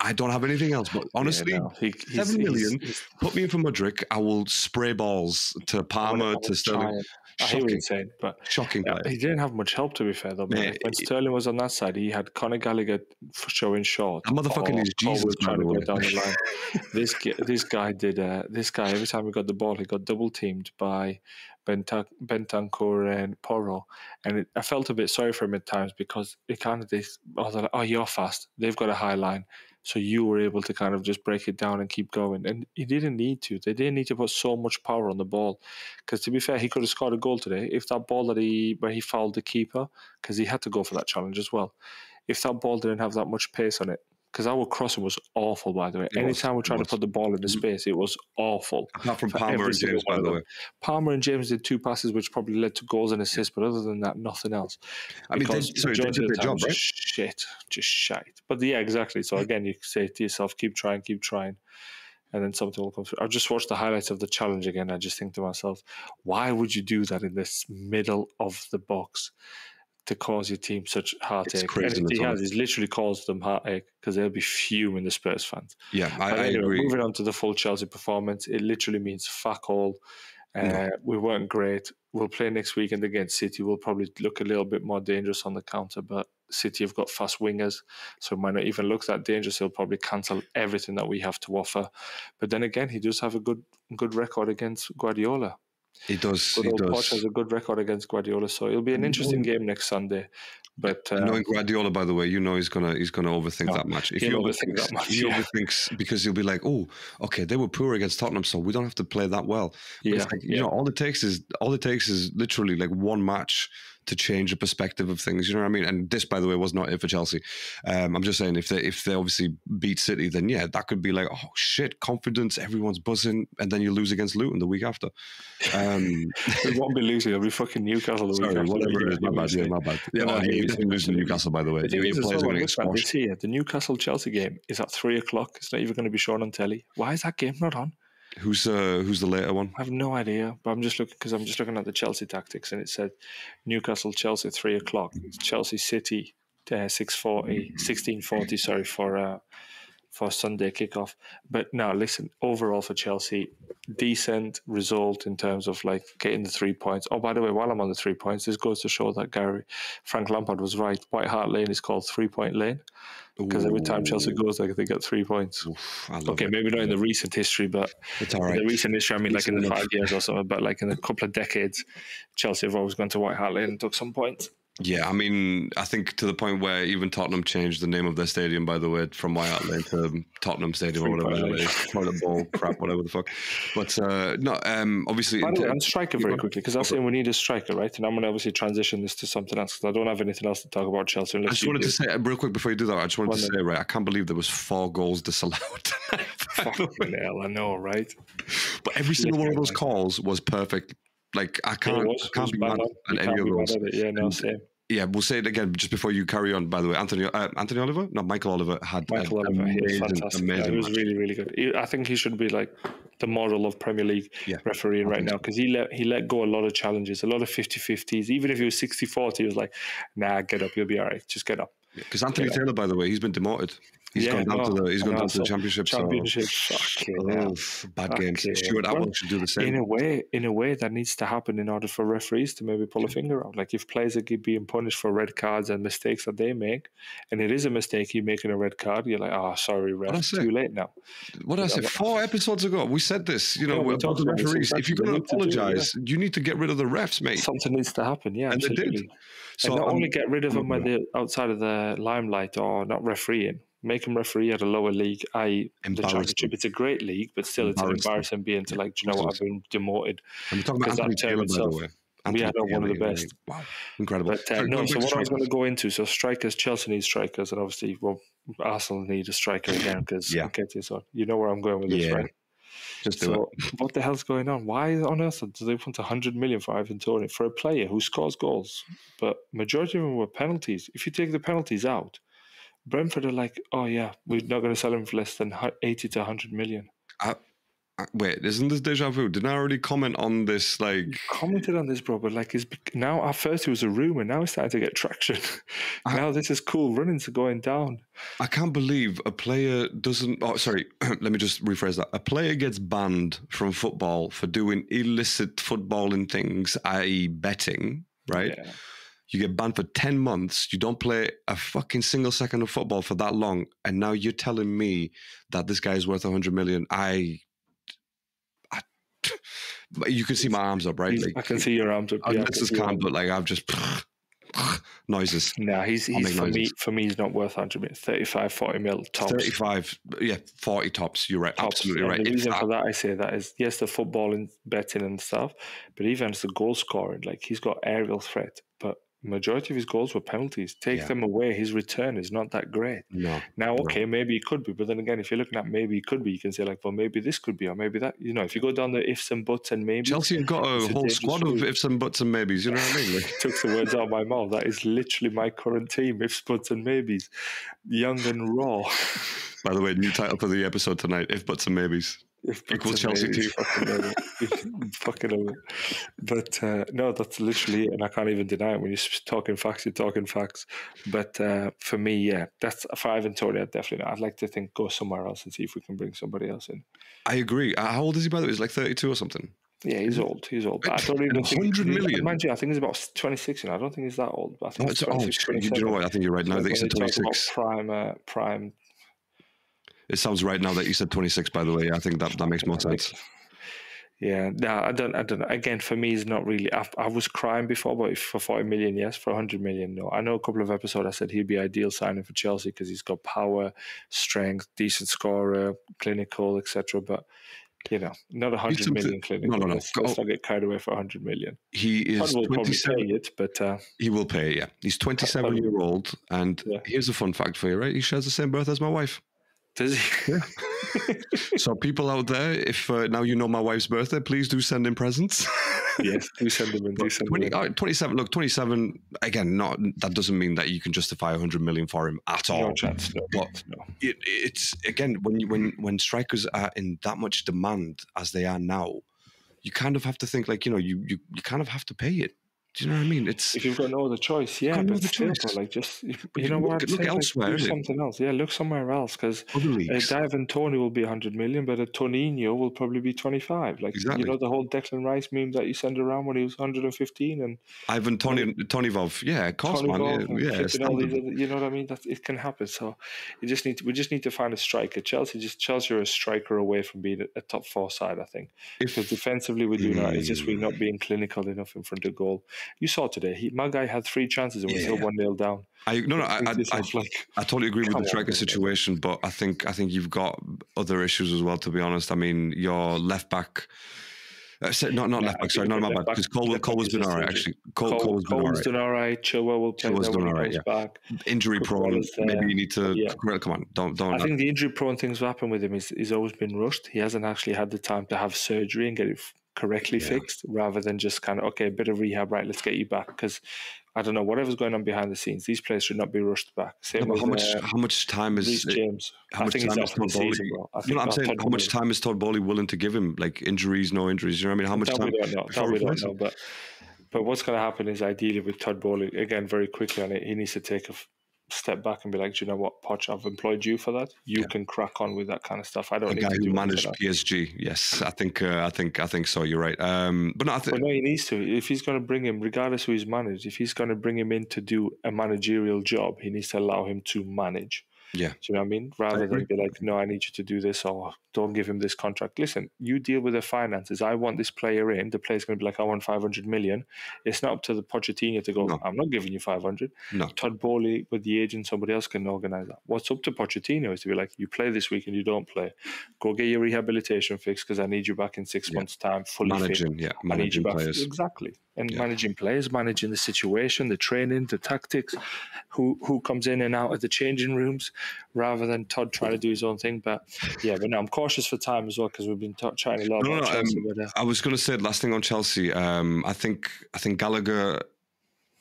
I don't have anything else. But honestly, Yeah, no, he- he's- seven he's- he's- put me in for Mudryk. I will spray balls to Palmer, to Sterling. and- I hear Shocking, saying, but shocking yeah, he didn't have much help to be fair though. man. When Sterling was on that side, he had Conor Gallagher showing short. That motherfucker or needs Jesus, trying to go down the line. [LAUGHS] this guy, this guy did. Uh, this guy every time he got the ball, he got double teamed by Benta- Bentancur and Porro, and it, I felt a bit sorry for him at times because it kind of oh, they're like, oh, you're fast. They've got a high line, so you were able to kind of just break it down and keep going. And he didn't need to. They didn't need to put so much power on the ball, because to be fair, he could have scored a goal today if that ball that he where he fouled the keeper because he had to go for that challenge as well. If that ball didn't have that much pace on it, because our crossing was awful, by the way. It was, Anytime we it tried to put the ball in the mm-hmm. space, it was awful. [LAUGHS] Apart from Palmer and James, by the way. Palmer and James did two passes, which probably led to goals and assists, but other than that, nothing else. I mean, they, sorry, they did the their job, right? just Shit, just shite. But yeah, exactly. So again, you say to yourself, keep trying, keep trying. and then something will come through. I just watched the highlights of the challenge again. I just think to myself, why would you do that in this middle of the box to cause your team such heartache? crazy, he has. He's literally caused them heartache because they'll be fuming the Spurs fans. Yeah, I, But I agree. Moving on to the full Chelsea performance, it literally means fuck all. Uh, No. We weren't great. We'll play next weekend against City. We'll probably look a little bit more dangerous on the counter, but City have got fast wingers, so it might not even look that dangerous. He'll probably cancel everything that we have to offer. But then again, he does have a good good record against Guardiola. He does. Good He old Poch has a good record against Guardiola, so it'll be an interesting game next Sunday. But uh, Knowing Guardiola, by the way, you know he's gonna he's gonna overthink No, that match. If he overthinks, that match, he yeah. overthinks because he'll be like, "Oh, okay, they were poor against Tottenham, so we don't have to play that well." But yeah, it's like, you know, all it takes is all it takes is literally like one match to change the perspective of things. You know what I mean? And this, by the way, was not it for Chelsea. Um, I'm just saying, if they if they obviously beat City, then yeah, that could be like, oh shit, confidence, everyone's buzzing, and then you lose against Luton the week after. Um, [LAUGHS] we won't be losing. It'll be fucking Newcastle. the week sorry, after. whatever it is, my bad, yeah, my bad. Yeah, No, I yeah, hear you you. definitely losing to Newcastle, by the way. The thing Your is as players well, are going to look, get man, squashed. this here, the Newcastle Chelsea game is at three o'clock. It's not even going to be shown on telly. Why is that game not on? Who's uh, who's the later one? I have no idea. But I'm just looking because I'm just looking at the Chelsea tactics, and it said Newcastle Chelsea three o'clock. Chelsea City uh, 640, 1640, Sorry for uh, for Sunday kickoff. But now, listen. Overall for Chelsea, decent result in terms of like getting the three points. Oh, by the way, while I'm on the three points, this goes to show that Gary Frank Lampard was right. White Hart Lane is called three point lane because every time Chelsea goes, like they get three points. Oof, Okay, it. maybe not in the recent history, but It's all in the recent history, I mean, like in the five years or something, but like in a couple of decades, Chelsea have always gone to White Hart Lane and took some points. Yeah, I mean, I think to the point where even Tottenham changed the name of their stadium, by the way, from White Hart Lane to Tottenham Stadium or whatever it is. Toilet bowl, crap, whatever the fuck. But uh, no, um, obviously, By the way, on striker very quickly, because I was saying we need a striker, right? And I'm going to obviously transition this to something else because I don't have anything else to talk about Chelsea. I just wanted do. to say real quick before you do that. I just wanted to Go on say, right, I can't believe there was four goals disallowed. [LAUGHS] Fucking hell, I know, right? but every single one of those calls was perfect. Like I can't, it was- I can't be bang mad at any of those. Yeah, no, same. Yeah, we'll say it again just before you carry on. By the way, Anthony uh, Anthony Oliver, no, Michael Oliver had Michael Oliver, he was amazing, fantastic. Yeah, he was match. really, really good. He- I think he should be like the model of Premier League Yeah, refereeing right now because he let he let go a lot of challenges, a lot of 50-50s. Even if he was 60-40, he was like, nah, get up, you'll be all right. Just get up. Because Anthony Yeah. Taylor, by the way, he's been demoted. He's Yeah, gone down to the he's gone down to the championship. Championship, So, oh, bad games. Stuart. Atwell should do the same. in a way, in a way, that needs to happen in order for referees to maybe pull a finger out. Like if players are being punished for red cards and mistakes that they make, and it is a mistake you making a red card, you're like, oh, sorry, ref, it's too late now. What did I say? Four episodes ago, we said this. You know, Yeah, we about the referees. If you're going to need do it, apologize, you need to get rid of the refs, mate. Something needs to happen, yeah, And they did. So and not I'm- only get rid of them when they're outside of the limelight or not refereeing, make them referee at a lower league, i.e., the championship. It's a great league, but still, it's Embarrassing. embarrassing being to like, do you know what, I've been demoted. I'm talking about that Anthony Taylor, by itself- the way. We Anthony had one of the best. Wow, incredible. But uh, Sorry, no, so what I was going to go into, so strikers, Chelsea needs strikers, and obviously, well, Arsenal need a striker again because Yeah. this. You know where I'm going with this, Yeah. right? Just do So, it. what the hell's going on? Why on earth do they want 100 million for Ivan Toney for a player who scores goals? But majority of them were penalties. If you take the penalties out, Brentford are like, oh yeah, we're not going to sell him for less than 80 to 100 million. Uh, Wait, isn't this deja vu? Didn't I already comment on this? Like, Commented on this, bro, but like, it's now at first it was a rumor, now it's starting to get traction. [LAUGHS] I- now this is cool. Runnings are going down. I can't believe a player doesn't. Oh, sorry. [CLEARS THROAT] let me just rephrase that. A player gets banned from football for doing illicit footballing things, i.e., betting. Right? Yeah. You get banned for ten months. You don't play a fucking single second of football for that long, and now you're telling me that this guy is worth a hundred million. I. you can see my arms up, right? Like, I can see your arms up. yeah, I Unless can it's see your calm, but like I've just [LAUGHS] noises. Nah, he's, he's for me. For me, he's not worth 100 million. 35, 40 mil tops. 35, yeah, 40 tops. You're right. tops. Absolutely And right. The reason that- for that I say that is yes, the footballing, betting and stuff, but even as the goal scoring, like he's got aerial threat, majority of his goals were penalties. Take Yeah. them away, his return is not that great. No, Now, No. okay, maybe it could be, but then again, if you're looking at maybe it could be, you can say like, well, maybe this could be, or maybe that. You know, if you go down the ifs and buts and maybe Chelsea have got a whole squad of ifs and buts and maybes. You know what I mean? Like, [LAUGHS] took the words out of my mouth. That is literally my current team: ifs, buts, and maybes, young and raw. by the way, new title for the episode tonight: if buts and maybes. If buts Equals and Chelsea team. Fucking love [LAUGHS] it. fucking love it. But uh, no, that's literally it, and I can't even deny it. When you're talking facts, you're talking facts. But uh, for me, yeah, that's for Ivan Toney. Definitely. Not. I'd like to think go somewhere else and see if we can bring somebody else in. I agree. Uh, How old is he, by the way? He's like 32 or something. Yeah, he's old. He's old. I don't even think 100 million? Mind you, I think he's about twenty six. You know, I don't think he's that old. But I think Oh, he's it's, oh you know what? I think you're right. Now Like that you when said they talk about 26, prime, uh, prime it sounds right now that you said 26. By the way, I think that that makes more sense. Yeah, no, I don't. I don't. know. Again, for me, it's not really. I, I was crying before, but for forty million, yes. For hundred million, no. I know a couple of episodes. I said he'd be ideal signing for Chelsea because he's got power, strength, decent scorer, clinical, etc. But you know, not a hundred something- million clinical. no, no. Let's, let's Go- not get carried away for hundred million. He is will probably 27. pay it, but uh, He will pay. Yeah, he's 27 year old, and Yeah. here's a fun fact for you. Right, he shares the same birth as my wife. He? [LAUGHS] So people out there, if uh, now you know my wife's birthday, please do send in presents. [LAUGHS] yes, do send them in. Do send them in. uh, 27 look 27 again not that doesn't mean that you can justify 100 million for him at all No chance. No, But- no. it, it's again when you when when strikers are in that much demand as they are now you kind of have to think like you know you you, you kind of have to pay it do you know what i mean it's If you've got no other choice, yeah, no other choice. like just you, you you know look- what? Look like, elsewhere, do innit? something else. Yeah, look somewhere else because Uh, leagues Toney will be 100 million, but a Toninho will probably be 25. Like, Exactly. you know, the whole Declan Rice meme that you send around when he was 115 and ivan tony tony Vov, yeah of course man Vaughn yeah, and yeah all these other, you know what I mean? That it can happen. So you just need to, we just need to find a striker. Chelsea just Chelsea are a striker away from being a, a top four side, I think. Because defensively we do not. It's just we're Mm. not being clinical enough in front of goal. You saw today, he, my guy had three chances and was still Yeah. one nil down. i no no I, I, I, like, I totally agree with the striker situation, but I think I think you've got other issues as well. To be honest, I mean your left back, uh, not not Yeah, left back. Sorry, not my bad. back- Because Cole Cole back has is been just all right. Actually, Cole, Cole, Cole has been all Cole's done all right. Chilwell will play Chilwell's done all right, comes back. Injury prone. uh, Maybe you need to. yeah. Come on, don't don't. I think the injury prone things that happen with him is he's always been rushed. He hasn't actually had the time to have surgery and get it correctly Yeah. fixed rather than just kind of, okay, a bit of rehab, right, let's get you back. Because I don't know, whatever's going on behind the scenes, these players should not be rushed back. Same No, with how much uh, how much time is Reece James. how I much time is Todd Boehly? I You think know what I'm saying? Todd How much time is Todd Boehly willing to give him? Like injuries, no injuries. You know what I mean? How much that time? we don't know. That we don't know. But but what's going to happen is ideally with Todd Boehly again very quickly on it, he needs to take a step back and be like, Do you know what, Poch, I've employed you for that. You Yeah. can crack on with that kind of stuff. I don't The guy to who managed. PSG. Yes, I think uh, I think I think so. You're right. Um, but no, I think no, he needs to. If he's going to bring him, regardless who he's managed, if he's going to bring him in to do a managerial job, he needs to allow him to manage. Yeah. Do you know what I mean? Rather agree. than be like, no, I need you to do this or don't give him this contract. Listen, you deal with the finances. I want this player in. The player's going to be like, I want 500 million. It's not up to the Pochettino to go, No. I'm not giving you 500. no. Todd Boehly with the agent, somebody else can organise that. What's up to Pochettino is to be like, you play this week and you don't play. Go get your rehabilitation fixed because I need you back in six Yeah. months' time, fully fit. Managing, yeah, I need you managing back. players. Exactly. And Yeah. managing players, managing the situation, the training, the tactics, who who comes in and out of the changing rooms, rather than Todd trying to do his own thing. But yeah, but no, I'm cautious for time as well because we've been t- chatting a lot No, about no, Chelsea. um, but, uh, I was going to say last thing on Chelsea. Um, I think I think Gallagher.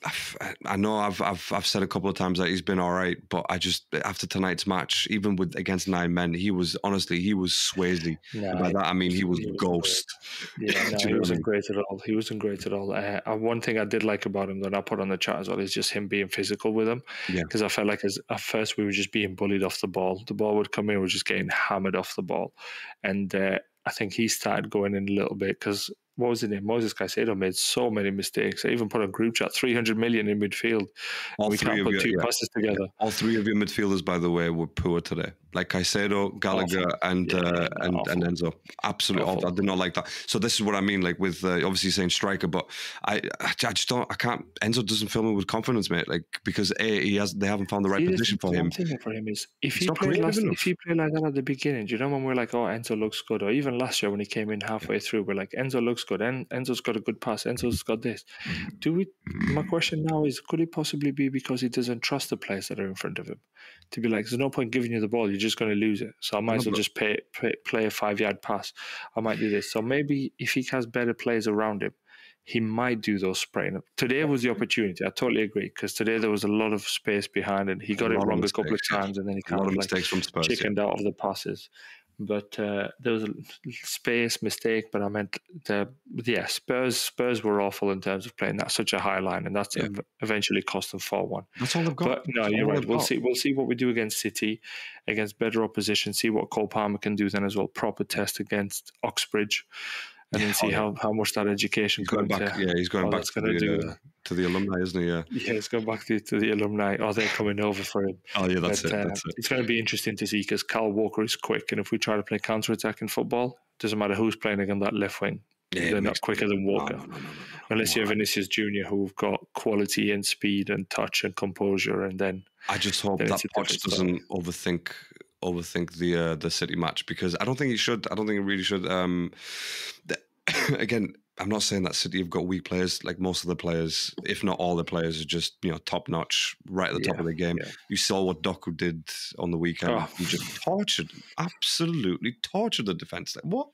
I've- I know I've, I've I've said a couple of times that he's been all right, but I just after tonight's match, even with against nine men, he was honestly he was Swayze. nah, By that I mean he was he was ghost. Yeah, [LAUGHS] no, Do you know he wasn't mean? great at all. He wasn't great at all. Uh, one thing I did like about him that I put on the chat as well is just him being physical with him. Yeah. Because I felt like as at first we were just being bullied off the ball. The ball would come in, we were just getting hammered off the ball, and uh, I think he started going in a little bit because. What was his name? Moses Caicedo made so many mistakes. I even put a group chat, 300 million in midfield. All we three can't of put you, two yeah. passes together. All three of your midfielders, by the way, were poor today. Like Caicedo, Gallagher, and Yeah, uh, and, awful. and Enzo. Absolutely awful. Awful. I did not like that. So this is what I mean. Like with uh, obviously saying striker, but I I just don't. I can't. Enzo doesn't fill me with confidence, mate. Like because a he has they haven't found the right See, position for him. I'm for him is if he played last, if he played like that at the beginning, do you know when we're like, oh, Enzo looks good, or even last year when he came in halfway through, we're like, Enzo looks good. En- Enzo's got a good pass. Enzo's got this. Mm-hmm. Do we? My question now is: Could it possibly be because he doesn't trust the players that are in front of him? To be like, there's no point giving you the ball. You're just going to lose it. So I might as well just pay, pay, play a five yard pass. I might do this. So maybe if he has better players around him, he might do those spraying. Today was the opportunity. I totally agree because today there was a lot of space behind and he got it wrong a couple of times and then he A kind lot of of like from Spurs. yeah. chickened out of the passes. But uh, there was a space mistake. But I meant the yeah Spurs Spurs were awful in terms of playing that such a high line, and that's Yeah. eventually cost them four one. That's all they've got. But no, That's you're right. We'll got. see. We'll see what we do against City, against better opposition. See what Cole Palmer can do then as well. Proper test against Oxbridge, and then see oh, how, how much that education He's going back. to. Yeah, he's going back to gonna the, do. uh, to the alumni, isn't he? Yeah. Yeah, it's going back to, to the alumni. Oh, they're coming over for him. Oh, yeah. That's But, it. uh, it. It's going to be interesting to see because Cal Walker is quick, and if we try to play counter attack in football, doesn't matter who's playing against that left wing. Yeah, they're not quicker than Walker. no, no, no. Unless you have Vinicius Junior, who've got quality and speed and touch and composure, and then I just hope that Poch doesn't overthink overthink the uh, the City match because I don't think he should. I don't think he really should. Um, the, [COUGHS] again, I'm not saying that City have got weak players. Like most of the players, if not all the players, are just you know top notch, right at the top of the game. yeah. You saw what Doku did on the weekend. Oh. He just tortured, absolutely tortured the defense. Like what?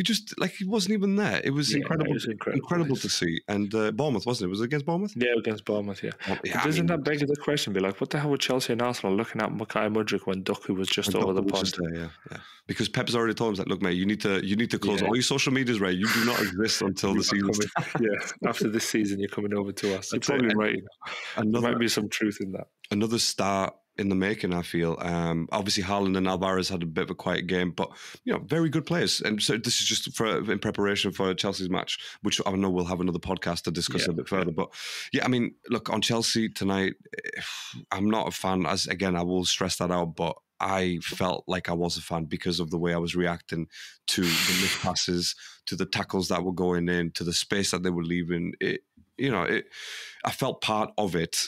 He just like he wasn't even there. It was Yeah, incredible, it was incredible. incredible to see. And uh, Bournemouth wasn't it? Was it against Bournemouth? yeah, against Bournemouth, yeah. Oh, yeah, Doesn't that beg the question? Be like, what the hell were Chelsea and Arsenal looking at Makai Mudryk when Doku was just over the Doku was pond? there, yeah, yeah. Because Pep's already told him, like, look, mate, you need to, you need to close Yeah. all your social medias, right? You do not exist until [LAUGHS] the season. [LAUGHS] yeah, after this season, you're coming over to us. You're That's it. probably right. you know. There might be some truth in that. another star in the making. I feel. Um, obviously, Haaland and Alvarez had a bit of a quiet game, but you know, very good players. And so this is just for in preparation for Chelsea's match, which I know we'll have another podcast to discuss Yeah, a bit further. But yeah, I mean, look on Chelsea tonight. eh, I'm not a fan. As again, I will stress that out, but. I felt like I was a fan because of the way I was reacting to the missed passes, to the tackles that were going in, to the space that they were leaving. It, you know, it, I felt part of it.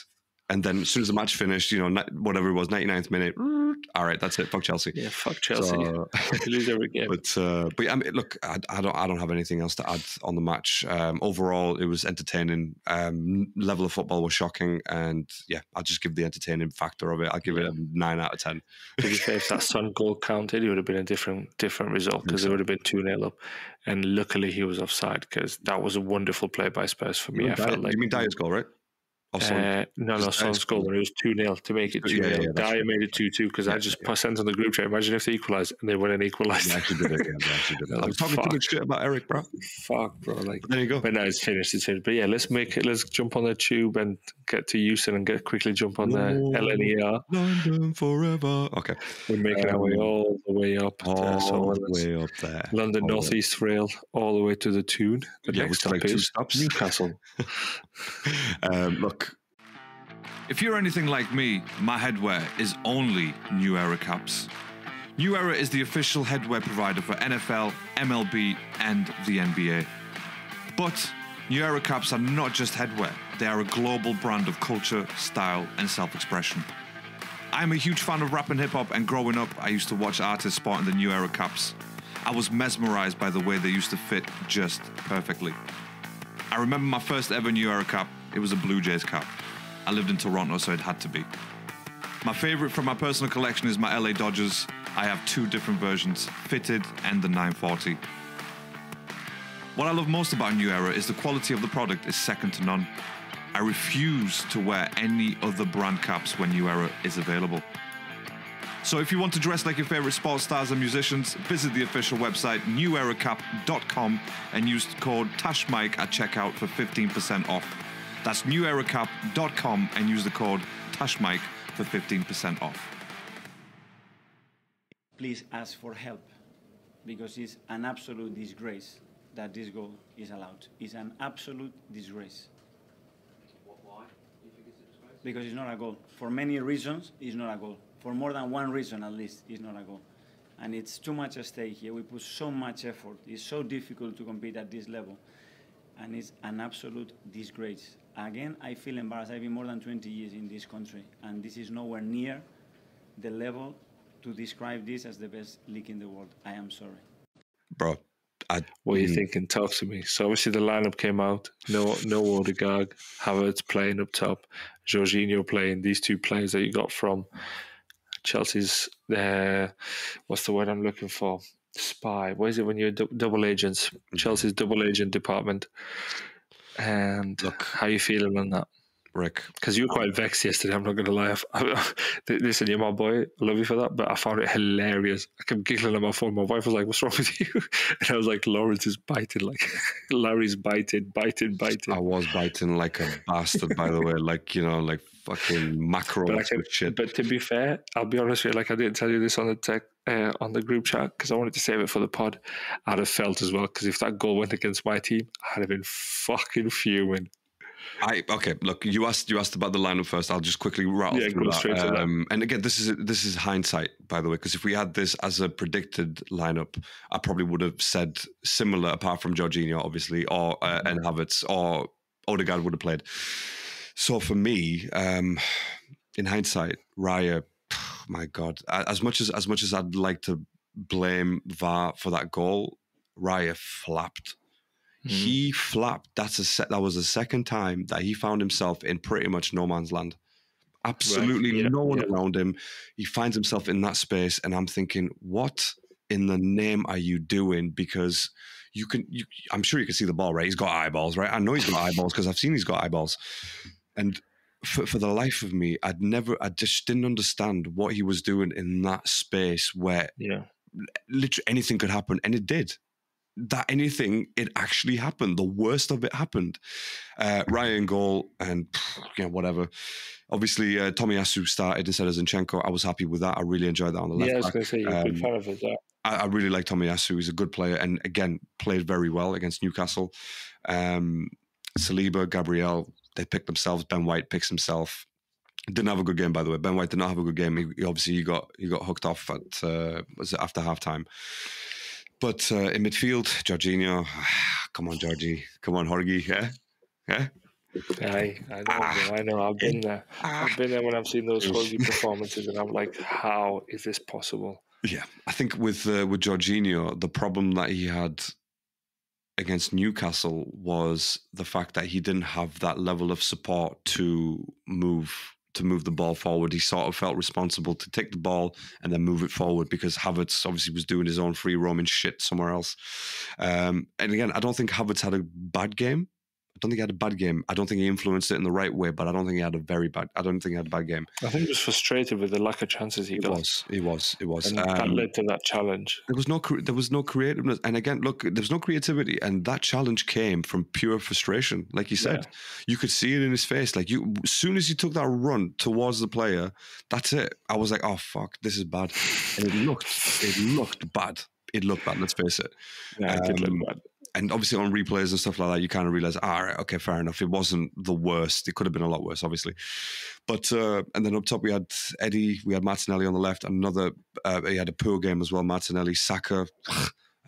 And then as soon as the match finished, you know, whatever it was, 99th minute, [LAUGHS] all right, that's it. Fuck Chelsea. Yeah, fuck Chelsea. So, [LAUGHS] lose every game. but uh, but yeah, I mean, look, I, I don't I don't have anything else to add on the match. Um, overall, it was entertaining. Um, level of football was shocking, and yeah, I'll just give the entertaining factor of it. I'll give it a nine out of ten. to be fair, if that [LAUGHS] Son goal counted, it would have been a different different result because it would have been 2 0 up. And luckily, he was offside because that was a wonderful play by Spurs for me. I felt like. you mean Dier's goal, right? Son? Uh, no, no, Just Son's Dier's goal. goal. It was 2 0 to make it 2 Yeah, 0. yeah, yeah, Dier made it 2 2 because I just yeah. sent on the group chat. Imagine if they equalised and they went and equalised. Actually did it. Yeah, actually did it. [LAUGHS] I was talking Fuck. too much shit about Eric, bro. Fuck, bro. Like, There you go. but now it's finished. It's finished. But yeah, let's make it. Let's jump on the tube and get to Euston and get quickly jump on the No. LNER. London forever. Okay, We're making our way Um, all the way up. to all so the way up there. London All the way. Northeast Rail all the way to the Toon. The Yeah, next stop like two is stops. Newcastle. [LAUGHS] um, look, If you're anything like me, my headwear is only New Era caps. New Era is the official headwear provider for NFL, MLB, and the NBA. But New Era caps are not just headwear, they are a global brand of culture, style, and self expression. I'm a huge fan of rap and hip hop, and growing up, I used to watch artists sporting the New Era caps. I was mesmerized by the way they used to fit just perfectly. I remember my first ever New Era cap, it was a Blue Jays cap. I lived in Toronto, so it had to be. My favorite from my personal collection is my LA Dodgers. I have two different versions, fitted and the 940. What I love most about New Era is the quality of the product is second to none. I refuse to wear any other brand caps when New Era is available. So if you want to dress like your favorite sports stars and musicians, visit the official website neweracap.com and use code TASHMIKE at checkout for 15% off. That's neweracap.com and use the code TASHMIKE for 15% off. please ask for help because it's an absolute disgrace that this goal is allowed. It's an absolute disgrace. Why? It's disgrace? Because it's not a goal. For many reasons, it's not a goal. For more than one reason, at least, it's not a goal. And it's too much at stake here. We put so much effort. It's so difficult to compete at this level. And it's an absolute disgrace. Again, I feel embarrassed. I've been more than 20 years in this country, and this is nowhere near the level to describe this as the best league in the world. I am sorry. bro, I, What are you mm, thinking? Talk to me. So obviously the lineup came out. No, no Odegaard. Havertz playing up top. Jorginho playing. These two players that you got from Chelsea's. Uh, what's the word I'm looking for? Spy. What is it when you're dou- double agents? Chelsea's double agent department. And Look. how you feeling on that? Rick. Because you were quite vexed yesterday. I'm not going to lie. [LAUGHS] I- Listen, you're my boy. I love you for that. But I found it hilarious. I kept giggling on my phone. My wife was like, "What's wrong with you?" [LAUGHS] And I was like, "Lawrence is biting. Like [LAUGHS] Larry's biting, biting, biting." I was biting like a bastard, by the way. Like, you know, like fucking But can- shit. But to be fair, I'll be honest with you. Like I didn't tell you this on the tech uh, on the group chat because I wanted to save it for the pod. I'd have felt as well because if that goal went against my team, I'd have been fucking fuming. I okay. Look, you asked you asked about the lineup first. I'll just quickly rattle Yeah, through that. straight to that. Um, and again, this is this is hindsight, by the way, because if we had this as a predicted lineup, I probably would have said similar, apart from Jorginho, obviously, or uh, and Havertz, or Odegaard would have played. So for me, um, in hindsight, Raya, my God, as much as as much as I'd like to blame VAR for that goal, Raya flapped. He mm-hmm. flapped. That's a set. That was the second time that he found himself in pretty much no man's land. Absolutely yeah, no one yeah. around him. He finds himself in that space, and I'm thinking, what in the name are you doing? Because you can, you, I'm sure you can see the ball, right? He's got eyeballs, right? I know he's got eyeballs because I've seen he's got eyeballs. And for, for the life of me, I'd never, I just didn't understand what he was doing in that space where Yeah. literally anything could happen, and it did. That anything, it actually happened. The worst of it happened. Uh, Ryan goal and [SIGHS] you know whatever. Obviously, uh, Tomiyasu started instead of Zinchenko. I was happy with that. I really enjoyed that on the left Yeah, I was going to say you're a big Um, fan of it. Yeah. I, I really like Tomiyasu. He's a good player, and again, played very well against Newcastle. Um, Saliba, Gabriel, they picked themselves. Ben White picks himself. Didn't have a good game, by the way. Ben White did not have a good game. He, he obviously he got he got hooked off at uh, was it after halftime. But uh, in midfield, Jorginho, [SIGHS] come on, Georgie, come on, Jorge, yeah, yeah. Aye, I know, Ah. I know. I've been there. Ah. I've been there when I've seen those It [LAUGHS] performances, and I'm like, how is this possible? Yeah, I think with uh, with Jorginho, the problem that he had against Newcastle was the fact that he didn't have that level of support to move to move the ball forward. He sort of felt responsible to take the ball and then move it forward because Havertz obviously was doing his own free roaming shit somewhere else. Um, and again, I don't think Havertz had a bad game. I don't think he had a bad game. I don't think he influenced it in the right way, but I don't think he had a very bad. I don't think he had a bad game. I think he was frustrated with the lack of chances he It got, was. It was. It was. and that Um, led to that challenge. there was no there was no creativeness and again look there was no creativity and that challenge came from pure frustration like you said you could see it in his face like you as soon as he took that run towards the player that's it i was like oh fuck this is bad and it looked it looked bad it looked bad let's face it Yeah, it did um, look bad. And obviously on replays and stuff like that, you kind of realize, ah, all right, okay, fair enough. It wasn't the worst. It could have been a lot worse, obviously. But uh, and then up top we had Eddie, we had Martinelli on the left. Another, uh, he had a poor game as well. Martinelli, Saka,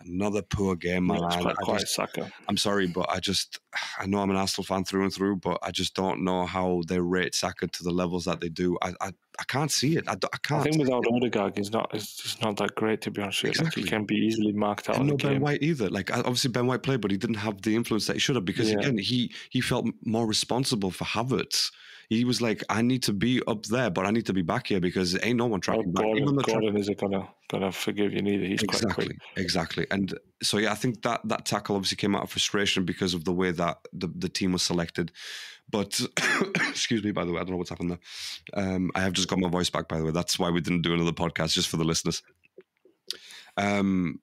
another poor game, it's I- quite I just- Saka. I'm sorry, but I just, [SIGHS] I know I'm an Arsenal fan through and through, but I just don't know how they rate Saka to the levels that they do. I, I, I can't see it. I can't. I think without Odegaard, he's not. It's just not that great to be honest with you. Like, Exactly. he can be easily marked out and no Ben game. White either. Like obviously Ben White played, but he didn't have the influence that he should have because Yeah. again he he felt more responsible for Havertz. He was like, I need to be up there, but I need to be back here because ain't no one Well, tracking back. Gordon, Even the track- Gordon isn't gonna gonna forgive you neither. He's quite exactly, quick. exactly. And so yeah, I think that that tackle obviously came out of frustration because of the way that the, the team was selected. But [COUGHS] excuse me, by the way, I don't know what's happened there. Um, I have just got my voice back, by the way. That's why we didn't do another podcast, just for the listeners. Um,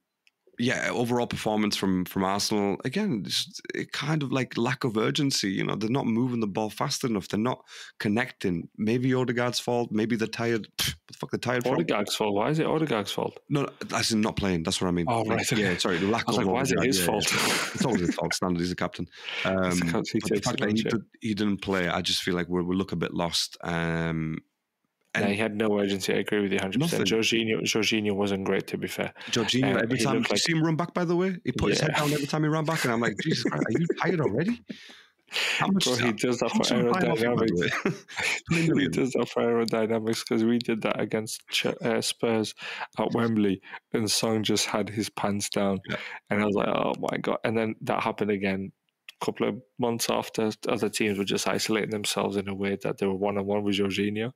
yeah, overall performance from from Arsenal again, kind of like lack of urgency. You know, they're not moving the ball fast enough. They're not connecting. Maybe Odegaard's fault. Maybe they're tired. [SIGHS] What the fuck, they're tired from? Odegaard's fault. Why is it Odegaard's fault? No, in not playing. That's what I mean. Oh, Like, right, Yeah, sorry. The lack of like, why is it his yeah, fault? yeah. It's always his fault. Standard. He's a captain. [LAUGHS] Um, he but the fact that he, did, he didn't play, I just feel like we're, we look a bit lost. Um, No, and he had no urgency. I agree with you 100%. Nothing. Jorginho, Jorginho wasn't great, to be fair. Jorginho, Uh, every time looked you like- see him run back, by the way, he put his head down every time he ran back, and I'm like, Jesus Christ, are you tired already? How much Bro, he does that for I buying off him, by the aerodynamics. [LAUGHS] he does that for aerodynamics because we did that against Ch- uh, Spurs at Wembley, and Son just had his pants down, Yeah. and I was like, "Oh my god!" And then that happened again a couple of months after. Other teams were just isolating themselves in a way that they were one on one with Jorginho,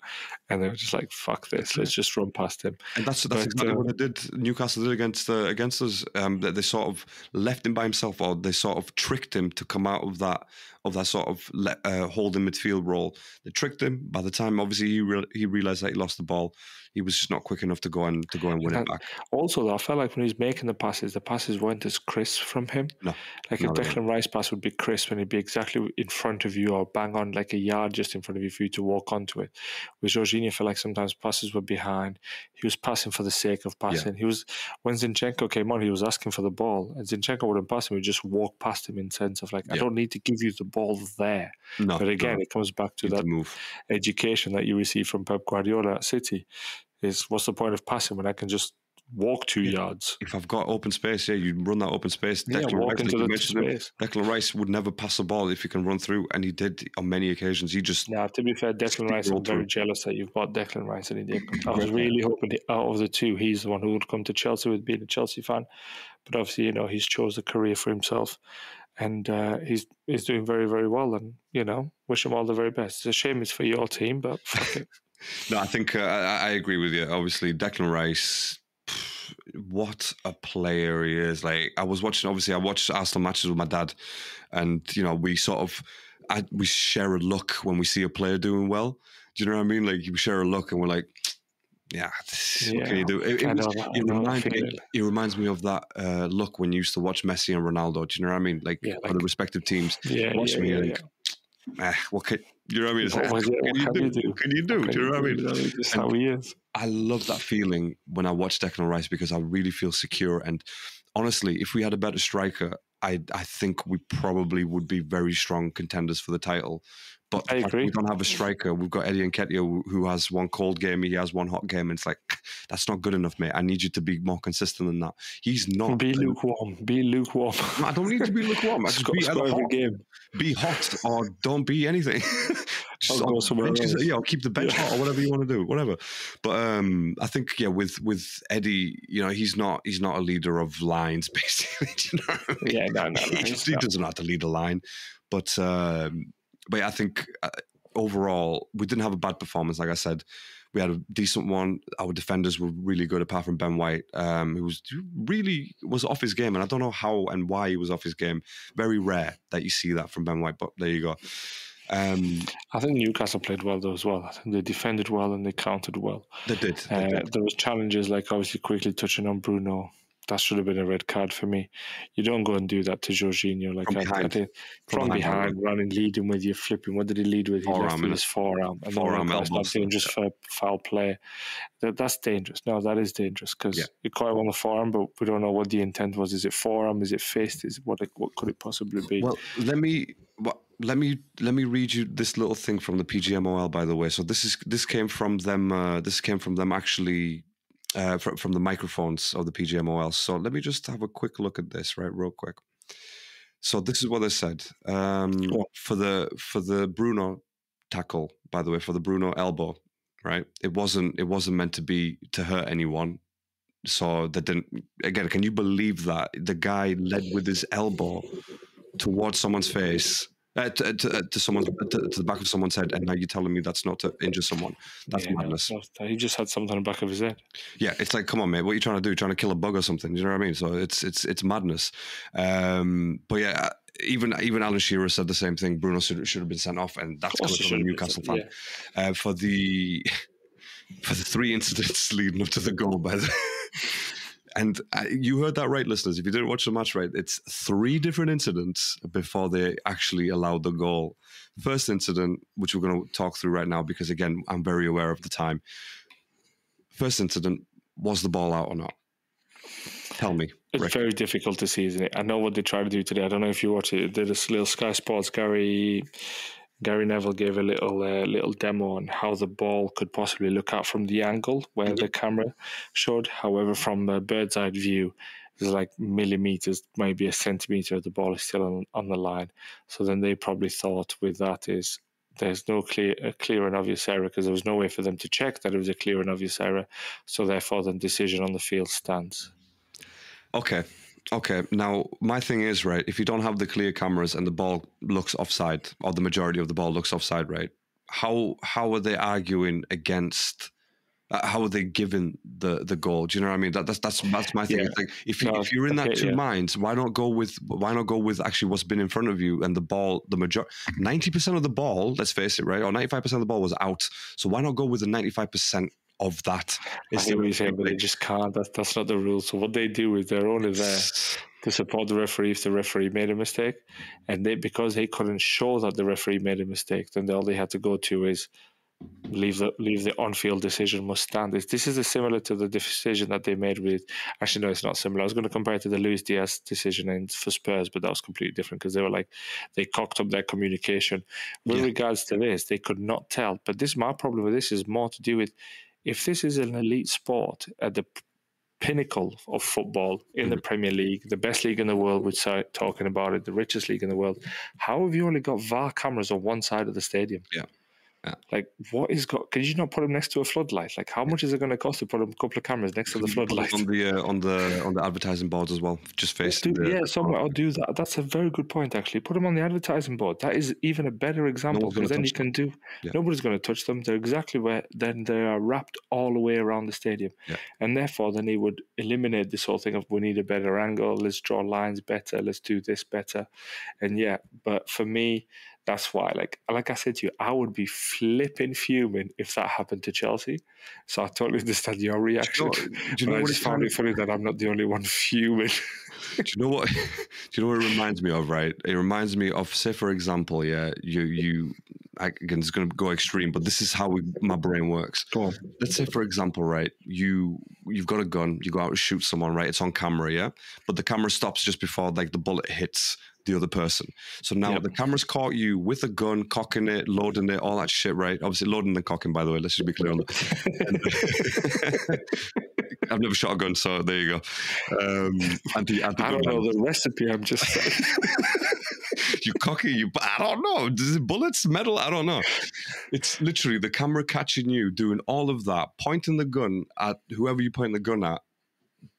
and they were just like, "Fuck this! Let's just run past him." And that's that's But, exactly uh, what they did. Newcastle did against uh, against us. Um, that they sort of left him by himself, or they sort of tricked him to come out of that of that sort of le- uh, holding midfield role. They tricked him. By the time, obviously, he re- he realized that he lost the ball. He was just not quick enough to go and to go and win it back. Also, though, I felt like when he was making the passes, the passes weren't as crisp from him. No, Like if not at all. Declan Rice pass would be crisp and he'd be exactly in front of you or bang on like a yard just in front of you for you to walk onto it. With Jorginho, I felt like sometimes passes were behind. He was passing for the sake of passing. He was when Zinchenko came on, he was asking for the ball, and Zinchenko wouldn't pass him. He just walk past him in sense of like, I don't need to give you the ball there. No, But again, no, it comes back to that move. education that you receive from Pep Guardiola at City. Is what's the point of passing when I can just walk two Yeah. yards? If I've got open space, yeah, you run that open space. Yeah, Declan walk Rice, into like the mentioned him, space. Declan Rice would never pass the ball if he can run through, and he did on many occasions. He just Now, to be fair, Declan Rice, roll I'm very through. jealous that you've bought Declan Rice and he didn't. I was really hoping that out of the two, he's the one who would come to Chelsea with being a Chelsea fan. But obviously, you know, he's chose a career for himself and uh, he's he's doing very, very well. And, you know, wish him all the very best. It's a shame it's for your team, but fuck it. [LAUGHS] No, I think uh, I, I agree with you. Obviously, Declan Rice, pff, what a player he is! Like I was watching. Obviously, I watched Arsenal matches with my dad, and you know we sort of, I, we share a look when we see a player doing well. Do you know what I mean? Like you share a look, and we're like, yeah, [SIGHS] what can you do? It, it was- know that, I it know reminds me. It reminds me of that uh, look when you used to watch Messi and Ronaldo. Do you know what I mean? Like, Yeah, for the respective teams. Yeah, Watch yeah, me, yeah, like, yeah. Eh, what can you know what I mean? What like, what What can you do? do? Can you do? Do you know what I mean? That's how he is. I love that feeling when I watch Declan Rice because I really feel secure. And honestly, if we had a better striker, I I think we probably would be very strong contenders for the title. But I agree. we don't have a striker. We've got Eddie Nketiah who- who has one cold game, he has one hot game, and it's like [SNIFFS] that's not good enough, mate. I need you to be more consistent than that. He's not. Be lukewarm. Be lukewarm. I don't need to be [LAUGHS] lukewarm. I just be, score hot, game. be hot or don't be anything. [LAUGHS] Just I'll go somewhere bench else. yeah, or keep the bench Yeah. hot or whatever you want to do, whatever. But um, I think yeah, with with Eddie, you know, he's not he's not a leader of lines, [LAUGHS] basically. you know I mean? Yeah, no, no, no. he, he doesn't have to lead a line. But um, but yeah, I think uh, overall we didn't have a bad performance. Like I said, we had a decent one. Our defenders were really good, apart from Ben White, um, who was really was off his game, and I don't know how and why he was off his game. Very rare that you see that from Ben White, but there you go. Um, I think Newcastle played well though as well. I think they defended well and they counted well. they did. They Uh, did. there was challenges like obviously quickly touching on Bruno. That should have been a red card for me. You don't go and do that to Jorginho like From I, I behind. From from, behind, behind, running, leading with you, flipping. What did he lead with? He Forearm, left with his forearm, and Forearm that's not just for foul play. That, that's dangerous. No, that is dangerous because Yeah. you caught him on the forearm, but we don't know what the intent was. Is it forearm? Is it fist? Is what? It, what could it possibly be? Well, let me let me let me read you this little thing from the PGMOL. By the way, so this is this came from them. Uh, this came from them actually. Uh, from, from the microphones of the PGMOL. So let me just have a quick look at this, right, real quick. So this is what they said um, Go on. for the for the Bruno tackle. By the way, for the Bruno elbow, right? It wasn't it wasn't meant to be to hurt anyone. So that didn't. Again, can you believe that the guy led with his elbow towards someone's face, uh, to, to, to someone's to, to the back of someone's head, and now you're telling me that's not to injure someone? That's Yeah, madness. no, he just had something on the back of his head. Yeah, it's like, come on, mate, what are you trying to do? Trying to kill a bug or something? You know what I mean? So it's it's it's madness. Um, but yeah, even even Alan Shearer said the same thing. Bruno should, should have been sent off, and that's coming from a should have been Newcastle fan uh, for the [LAUGHS] for the three incidents [LAUGHS] leading up to the goal. By the and uh, you heard that right, listeners. If you didn't watch the match right, it's three different incidents before they actually allowed the goal. First incident, which we're going to talk through right now, because again, I'm very aware of the time. First incident was the ball out or not? Tell me. It's Rick. very difficult to see, isn't it? I know what they try to do today. I don't know if you watch it. Did this little Sky Sports. Gary Gary Neville gave a little uh, little demo on how the ball could possibly look out from the angle where the camera showed. However, from a bird's eye view, there's like millimeters, maybe a centimeter of the ball is still on, on the line. So then they probably thought with that is there's no clear a clear and obvious error because there was no way for them to check that it was a clear and obvious error. So therefore, the decision on the field stands. Okay. Okay. Now, my thing is, right, if you don't have the clear cameras and the ball looks offside, or the majority of the ball looks offside, right? How how are they arguing against uh, how are they given the the goal? Do you know what I mean? That, that's that's that's my thing. Yeah. Like if you, No, if you're in that okay, two yeah. minds, why not go with why not go with actually what's been in front of you and the ball the major ninety percent of the ball. Let's face it, right? Or ninety five percent of the ball was out. So why not go with the ninety five percent of that? I see what saying, but they just can't. That's that's not the rule. So what they do is they're only there to support the referee if the referee made a mistake, and they because they couldn't show that the referee made a mistake, then all they had to go to is leave the leave the on-field decision must stand. This this is a similar to the decision that they made with. Actually, no, it's not similar. I was going to compare it to the Luis Diaz decision in for Spurs, but that was completely different because they were like they cocked up their communication. With Yeah. regards to this, they could not tell. But this my problem with this is more to do with if this is an elite sport at the pinnacle of football in the mm-hmm. Premier League, the best league in the world, we're talking about it, the richest league in the world, how have you only got VAR cameras on one side of the stadium? Yeah. Yeah. Like, what is got? can you not put them next to a floodlight? Like, how much is it going to cost to put a couple of cameras next to the floodlight? on the uh, on the [LAUGHS] on the advertising boards as well, just facing Do- the yeah, somewhere I'll do that. That's a very good point, actually. Put them on the advertising board. That is even a better example because then you them. can do. Yeah. Nobody's going to touch them. They're exactly where. Then they are wrapped all the way around the stadium, Yeah. and therefore then it would eliminate this whole thing of we need a better angle. Let's draw lines better. Let's do this better, and yeah. But for me, that's why. Like like I said to you, I would be flipping fuming if that happened to Chelsea. So I totally [LAUGHS] understand your reaction. Do you know, do you know I what just found it funny that I'm not the only one [LAUGHS] fuming. do you know what [LAUGHS] do you know what it reminds me of right it reminds me of say for example yeah you you again it's going to go extreme but this is how we, my brain works Go on. let's say for example right you you've got a gun you go out and shoot someone right it's on camera yeah but the camera stops just before like the bullet hits the other person so now Yep. the camera's caught you with a gun cocking it loading it all that shit right obviously loading and cocking by the way let's just be clear on that [LAUGHS] I've never shot a gun, so there you go. Um, anti, anti I don't know the recipe. I'm just [LAUGHS] saying. you cocky, you. I don't know. Is it bullets, metal? I don't know. It's literally the camera catching you doing all of that, pointing the gun at whoever you point the gun at.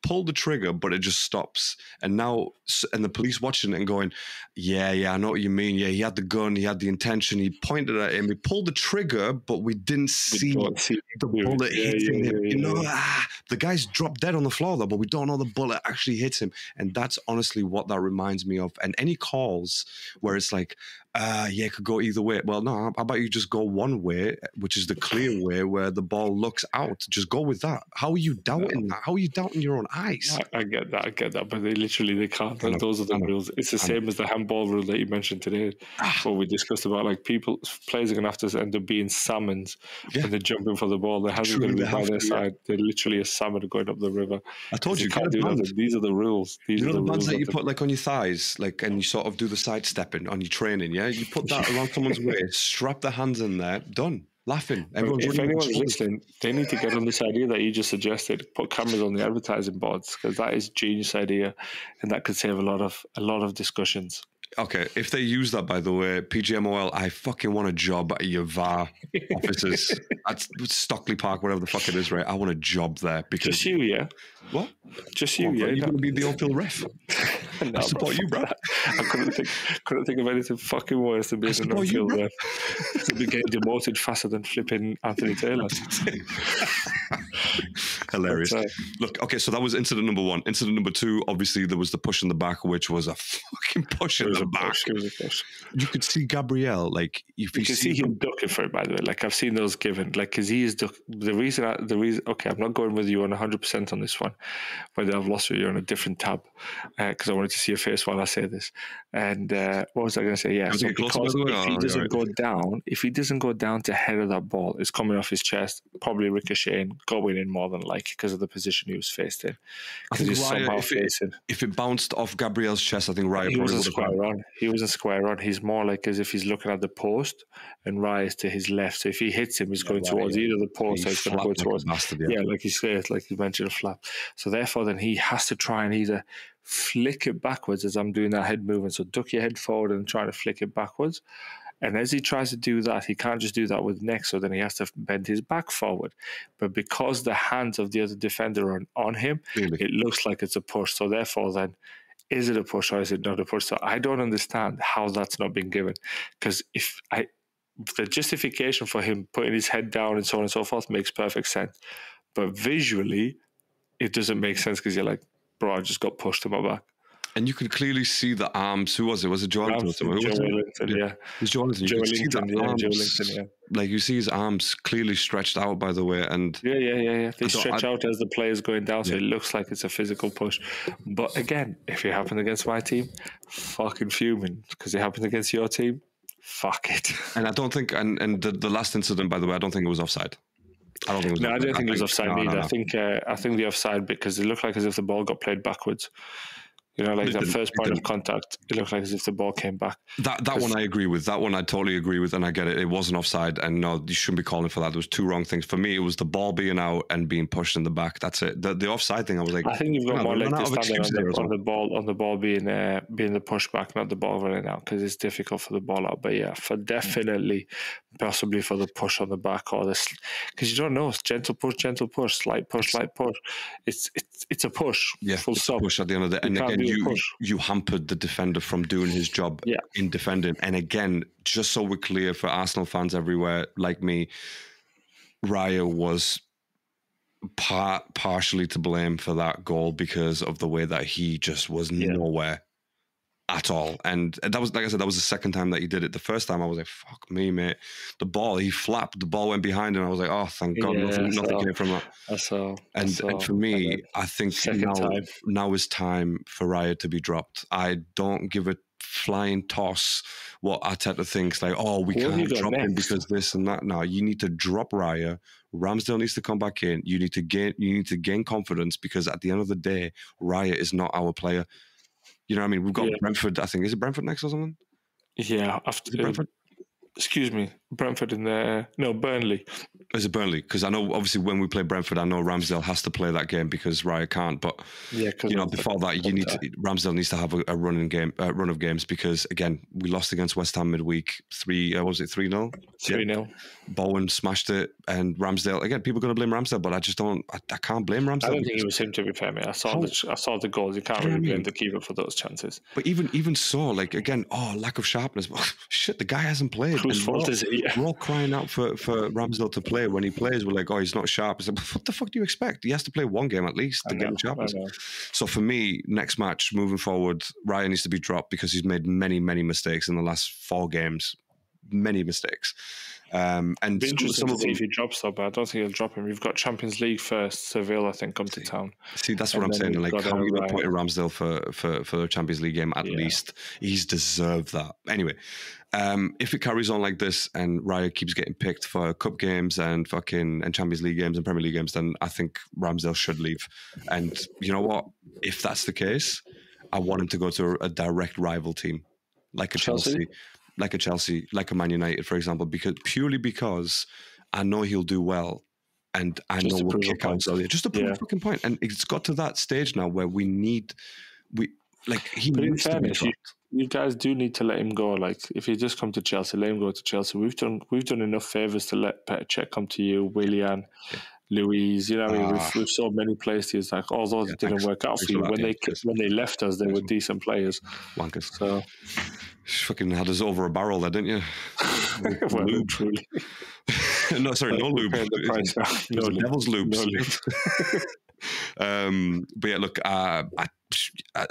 Pull the trigger, but it just stops. And now, and the police watching it and going, "Yeah, yeah, I know what you mean. Yeah, he had the gun, he had the intention, he pointed at him, he pulled the trigger, but we didn't see see the bullet yeah, hitting yeah, him. yeah, you know, ah, the guy's dropped dead on the floor though, but we don't know the bullet actually hits him. And that's honestly what that reminds me of. And any calls where it's like, uh, yeah, it could go either way. Well, no, how about you just go one way, which is the clear way where the ball looks out. Just go with that. How are you doubting that? How are you doubting your own eyes? I, I get that. I get that. But they literally they can't. Know, Those are the rules. It's the same as the handball rule that you mentioned today. Ah. What we discussed about like people players are gonna have to end up being salmons Yeah. when they're jumping for the ball. Hands are Truly, gonna be by their to, yeah. side. They're literally a salmon going up the river. I told You you, can't do that. These are the rules. These You are know the the bands that you put like on your thighs, like, and you sort of do the side stepping on your training. Yeah, you put that around someone's waist, strap the hands in there, done. Laughing. Everyone's if running anyone's listening, they need to get on this idea that you just suggested. Put cameras on the advertising boards because that is a genius idea, and that could save a lot of a lot of discussions. Okay, if they use that, by the way, PGMOL, I fucking want a job at your VAR offices [LAUGHS] at Stockley Park, whatever the fuck it is, right? I want a job there because Just you, yeah. what? Just you, What, yeah. bro? You're no. going to be the on-field ref. [LAUGHS] [LAUGHS] No, I support you, bro. I couldn't think, couldn't think of anything fucking worse than being an on-field bro. to be getting demoted faster than flipping Anthony Taylor. [LAUGHS] Hilarious. Uh, Look, okay, so that was incident number one. Incident number two, obviously, there was the push in the back, which was a [LAUGHS] fucking push in the back. push. It was a push. You could see Gabriel, like, if you, You can see him ducking for it, by the way. Like I've seen those given, like because he is duck. The reason, I, the reason. Okay, I'm not going with you on 100 percent on this one. Whether I've lost you, you're on a different tab because I wanted to see your face while I say this. And uh, what was I going to say? Yeah, so because if Oh, he doesn't right. go down, if he doesn't go down to head of that ball, it's coming off his chest, probably ricocheting, going in more than likely. Like because of the position he was faced in. Because he's somehow if it, facing. if it bounced off Gabriel's chest, I think Raya He probably wasn't square on. He wasn't square on. He's more like as if he's looking at the post, and Raya's to his left. So if he hits him, he's going Raya, towards yeah. either the post or He he's going to go like a towards. bastard, yeah. like you said, like you mentioned, a flap. So therefore, then he has to try and either flick it backwards as I'm doing that head movement. So duck your head forward and try to flick it backwards. And as he tries to do that, he can't just do that with neck. So then he has to bend his back forward. But because the hands of the other defender are on him, Really? it looks like it's a push. So therefore, then is it a push or is it not a push? So I don't understand how that's not been given. Because if I, the justification for him putting his head down and so on and so forth makes perfect sense. But visually, it doesn't make sense because you're like, bro, I just got pushed to my back. And you could clearly see the arms. Who was it? Was it Joelinton? or something? Joe was it? Wellington, yeah. It was You Joe see the yeah, Joe arms, Wellington, Like you see his arms clearly stretched out, by the way. And Yeah, yeah, yeah, yeah. They stretch I- out as the player's going down, so Yeah. it looks like it's a physical push. But again, if it happened against my team, fucking fuming. Because it happened against your team, fuck it. and I don't think and and the, the last incident, by the way, I don't think it was offside. I don't think it was. No, I don't think it was offside no, no, either. no. I think uh, I think the offside because it looked like as if the ball got played backwards. You know, like It that first point of contact, it looked like as if the ball came back. That that one I agree with. That one I totally agree with, and I get it. It wasn't offside, and no, you shouldn't be calling for that. There was two wrong things for me. It was the ball being out and being pushed in the back. That's it. The, the offside thing, I was like, I think you've got more like not to out of standing on the, on the ball on the ball being uh, being the pushback, not the ball running out, because it's difficult for the ball out. But yeah, for definitely, possibly for the push on the back or this, because you don't know. It's gentle push, gentle push, slight push, light push. It's it's it's a push. yeah, full it's a stop. push at the end of the day. And can't again, do a you you hampered the defender from doing his job Yeah. in defending. And again, just so we're clear for Arsenal fans everywhere, like me, Raya was part partially to blame for that goal because of the way that he just was Yeah. nowhere at all. And that was like I said, that was the second time that he did it. The first time I was like, fuck me, mate. The ball, he flapped, the ball went behind him. I was like, oh thank God, Yeah, nothing, nothing came from that. That's all. And, That's and all. for me, And I think now, time. now is time for Raya to be dropped. I don't give a flying toss what Arteta thinks like, oh, we you can't drop him because this and that. Now you need to drop Raya. Ramsdale needs to come back in. You need to gain you need to gain confidence because at the end of the day, Raya is not our player. You know what I mean? We've got Yeah. Brentford, I think. Is it Brentford next or something? yeah, after Brentford? excuse me, Brentford in there. no Burnley. Is it Burnley? Because I know obviously when we play Brentford, I know Ramsdale has to play that game because Raya can't. But Yeah, you know, before that, you need to Ramsdale needs to have a, a running game, uh, run of games because again, we lost against West Ham midweek. Three, uh, what was it three 0 three 0 Bowen smashed it, and Ramsdale again. People are going to blame Ramsdale, but I just don't. I, I can't blame Ramsdale. I don't think it was him to be fair, mate. I saw How- the I saw the goals. You can't You really what I blame mean? the keeper for those chances. but even even so, like again, oh, lack of sharpness. [LAUGHS] Shit, the guy hasn't played. Whose fault is it? All- We're all crying out for for Ramsdale to play. When he plays, we're like, oh, he's not sharp. It's like, what the fuck do you expect? He has to play one game at least to get him sharpness. So for me, next match moving forward, Raya needs to be dropped because he's made many, many mistakes in the last four games. Many mistakes. Um, and Be interesting some to of see if he drops though, but I don't think he'll drop him. We've got Champions League first. Seville, I think, come to town. see, that's what and I'm saying. Like, how are you not Raya. putting Ramsdale for, for, for the Champions League game at Yeah. least? He's deserved that. Anyway, um, if it carries on like this and Raya keeps getting picked for cup games and fucking and Champions League games and Premier League games, then I think Ramsdale should leave. And you know what? If that's the case, I want him to go to a, a direct rival team, like a Chelsea? Chelsea, like a Chelsea, like a Man United, for example, because purely because I know he'll do well. And I Just know we'll kick out point. Just to prove Yeah. a fucking point. And it's got to that stage now where we need we like he But needs to be fairness, you, dropped. you guys do need to let him go. Like, if he just come to Chelsea, let him go to Chelsea. We've done we've done enough favors to let Petr Cech come to you, Willian, Luiz. You know, I mean, Ah. we've, we've sold many players. It's like all those Yeah, didn't thanks. work out for you that, when yeah, they when they left us. They were decent players. Wankers. So, Fucking had us over a barrel there, didn't you? [LAUGHS] well, Lube. truly, [LAUGHS] no, sorry, no lube. the price No lube. devil's lubes. No lube. [LAUGHS] um, but yeah, look, uh, I,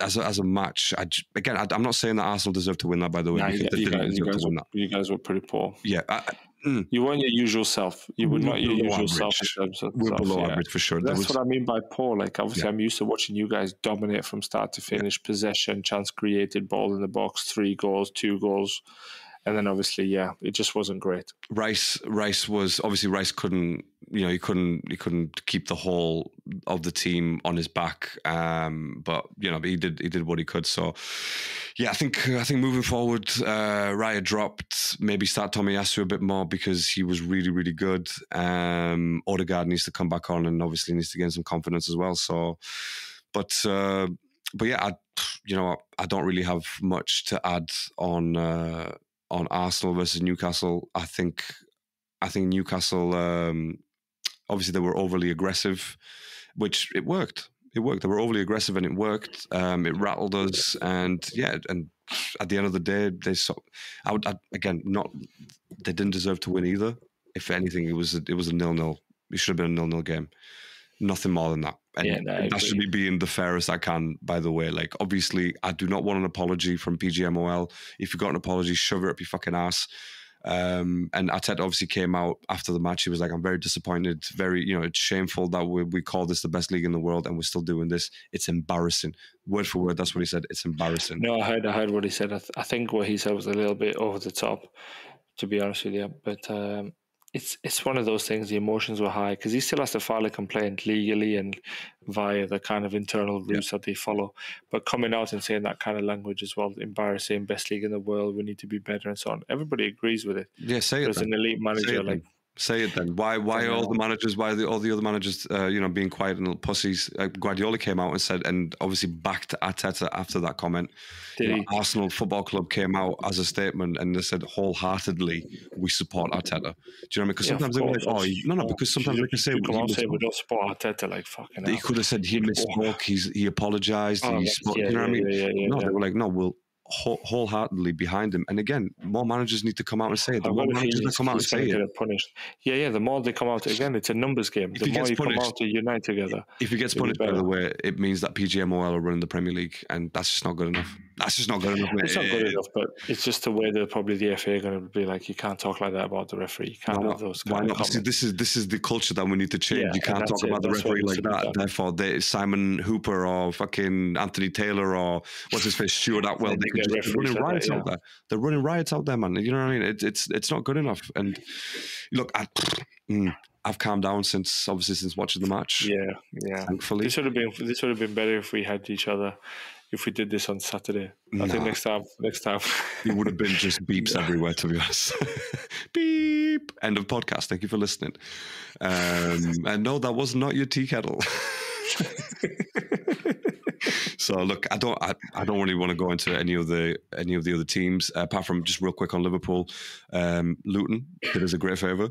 as a, as a match, I, again, I, I'm not saying that Arsenal deserve to win that. By the way, Nah, you, you guys, you, guys were, you guys were pretty poor. Yeah, I, I- You weren't your usual self. You were not your usual self average. in terms of we're self, below yeah. average for sure. That's was- what I mean by poor. Like obviously, Yeah. I'm used to watching you guys dominate from start to finish, possession, chance created, ball in the box, three goals, two goals, and then obviously, yeah, it just wasn't great. Rice Rice was obviously Rice couldn't you know he couldn't he couldn't keep the whole of the team on his back um but you know he did he did what he could. So yeah I think I think moving forward uh Raya dropped maybe start Tomiyasu a bit more because he was really really good. Um Odegaard needs to come back on and obviously needs to gain some confidence as well. So but uh but yeah I you know I don't really have much to add on uh on Arsenal versus Newcastle I think I think Newcastle, um, obviously, they were overly aggressive, which it worked. It worked. They were overly aggressive, and it worked. Um, it rattled us, and yeah, and at the end of the day, they saw. I would I, again not. They didn't deserve to win either. If anything, it was a, it was a nil nil. It should have been a nil nil game. Nothing more than that. And Yeah, no, that should be being the fairest I can. By the way, like obviously, I do not want an apology from PGMOL. If you got an apology, shove it up your fucking ass. Um, and Arteta obviously came out after the match. He was like, "I'm very disappointed. Very, you know, it's shameful that we, we call this the best league in the world and we're still doing this. It's embarrassing. Word for word, that's what he said. It's embarrassing. No, I heard, I heard what he said. I, th- I think what he said was a little bit over the top, to be honest with you. But um, it's it's one of those things. The emotions were high because he still has to file a complaint legally and via the kind of internal routes that they follow. But coming out and saying that kind of language as well, embarrassing, best league in the world, we need to be better and so on. Everybody agrees with it. Yeah, say it. As an elite manager, like. Say it then. Why? Why are all the managers? Why the, all the other managers? Uh, you know, being quiet and little pussies. Uh, Guardiola came out and said, and obviously backed Arteta after that comment. Did You know? Arsenal Football Club came out as a statement and they said wholeheartedly we support Arteta. Do you know what I mean? Because Yeah, sometimes they were like, oh, no, no, because sometimes they can say he out say we don't support Arteta, like fucking. He could have said he [LAUGHS] misspoke. He's he apologized. Oh, he spoke, yeah, you know what I yeah, mean? yeah, yeah, yeah, no, yeah. they were like, no, we'll whole, wholeheartedly behind him. And again, more managers need to come out and say it. The more managers that come out and say it. punished? Yeah, yeah. The more they come out, again, it's a numbers game. If The more you come out to unite together. If he gets It'll be punished, by the way, it means that PGMOL are running the Premier League, and that's just not good enough. That's just not good enough. Mate. It's not good enough, but it's just the way that probably the FA are going to be like, you can't talk like that about the referee. You can't Why have those Why not? See, this is this is the culture that we need to change. Yeah, you can't talk it. about the That's what referee like that. done. Therefore, they, Simon Hooper or fucking Anthony Taylor or what's his face, Stuart Atwell, They they could get just, they're running like that, riots yeah. out there. They're running riots out there, man. You know what I mean? It, it's it's not good enough. And look, I, [SNIFFS] mm, I've calmed down since obviously since watching the match. Yeah, yeah. Thankfully, This would have been this would have been better if we had each other. If we did this on Saturday, I think next time, next time, [LAUGHS] it would have been just beeps everywhere, to be honest. [LAUGHS] Beep. End of podcast. Thank you for listening. Um, and no, that was not your tea kettle. [LAUGHS] so look, I don't, I, I don't really want to go into any of the any of the other teams apart from just real quick on Liverpool. Um, Luton did us a great favour.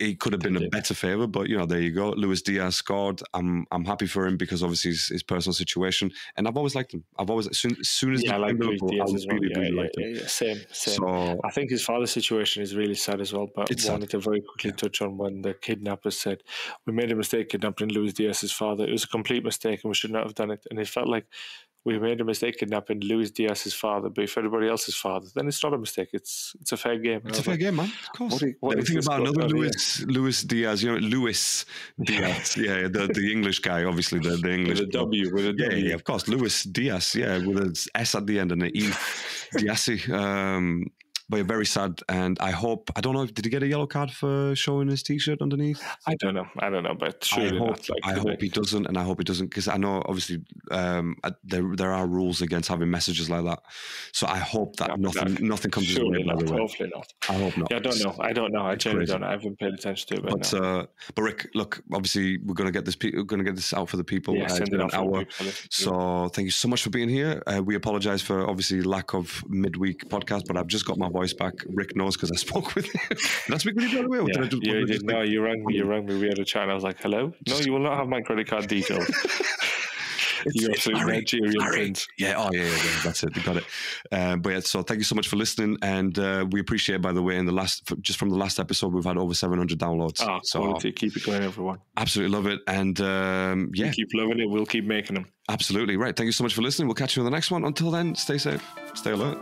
He could have been a better favour, but you know, there you go. Luis Diaz scored. I'm I'm happy for him because obviously his, his personal situation, and I've always liked him. I've always as soon as, soon as yeah, I like Luis Diaz I well. really, Yeah, really yeah, liked him. yeah. Same, same. So I think his father's situation is really sad as well. But I sad. wanted to very quickly touch on when the kidnappers said we made a mistake kidnapping Luis Diaz's father. It was a complete mistake, and we should not have done it. And it felt like we made a mistake kidnapping Luis Diaz's father. But if everybody else's father, then it's not a mistake. It's it's a fair game. It's a fair like, game, man. Of course. What Let me think about another on here? Luis Luis Diaz. You know, Luis [LAUGHS] Diaz. yeah, the the English guy, obviously the the English. With a W, with a Yeah, yeah, of course. Luis Diaz. Yeah, with an S at the end and an E. [LAUGHS] Diaz. Um, but very sad. And I hope I don't know. if Did he get a yellow card for showing his T-shirt underneath? I don't know. I don't know, but I surely hope, not. Like, I hope he doesn't, and I hope he doesn't, because I know obviously um, uh, there there are rules against having messages like that. So I hope that but nothing that- nothing comes. Surely not. Hopefully not. I hope not. Yeah, I don't know. I don't know. I genuinely don't know. I haven't paid attention to it. But, But no. uh, but Rick, look, obviously we're gonna get this. Pe- we're gonna get this out for the people. yeah, Uh, send it an off for the hour. people listening to it. So thank you so much for being here. Uh, we apologize for obviously lack of midweek podcast, but I've just got my voice back. Rick knows because I [LAUGHS] spoke with him. Did with you by the way? did Yeah, just- you did. No, you rang me. You rang me. We had a chat. And I was like, "Hello? No, you will not have my credit card details." [LAUGHS] you it's absolute Harry, Nigerian prince. Yeah, oh yeah, yeah, yeah, that's it. You got it. Uh, but yeah, so thank you so much for listening, and uh, we appreciate, by the way, in the last just from the last episode, we've had over 700 downloads. Ah, so quality. Keep it going, everyone. absolutely love it, and um, yeah, keep loving it. We'll keep making them. absolutely right. Thank you so much for listening. We'll catch you on the next one. Until then, stay safe, stay alert.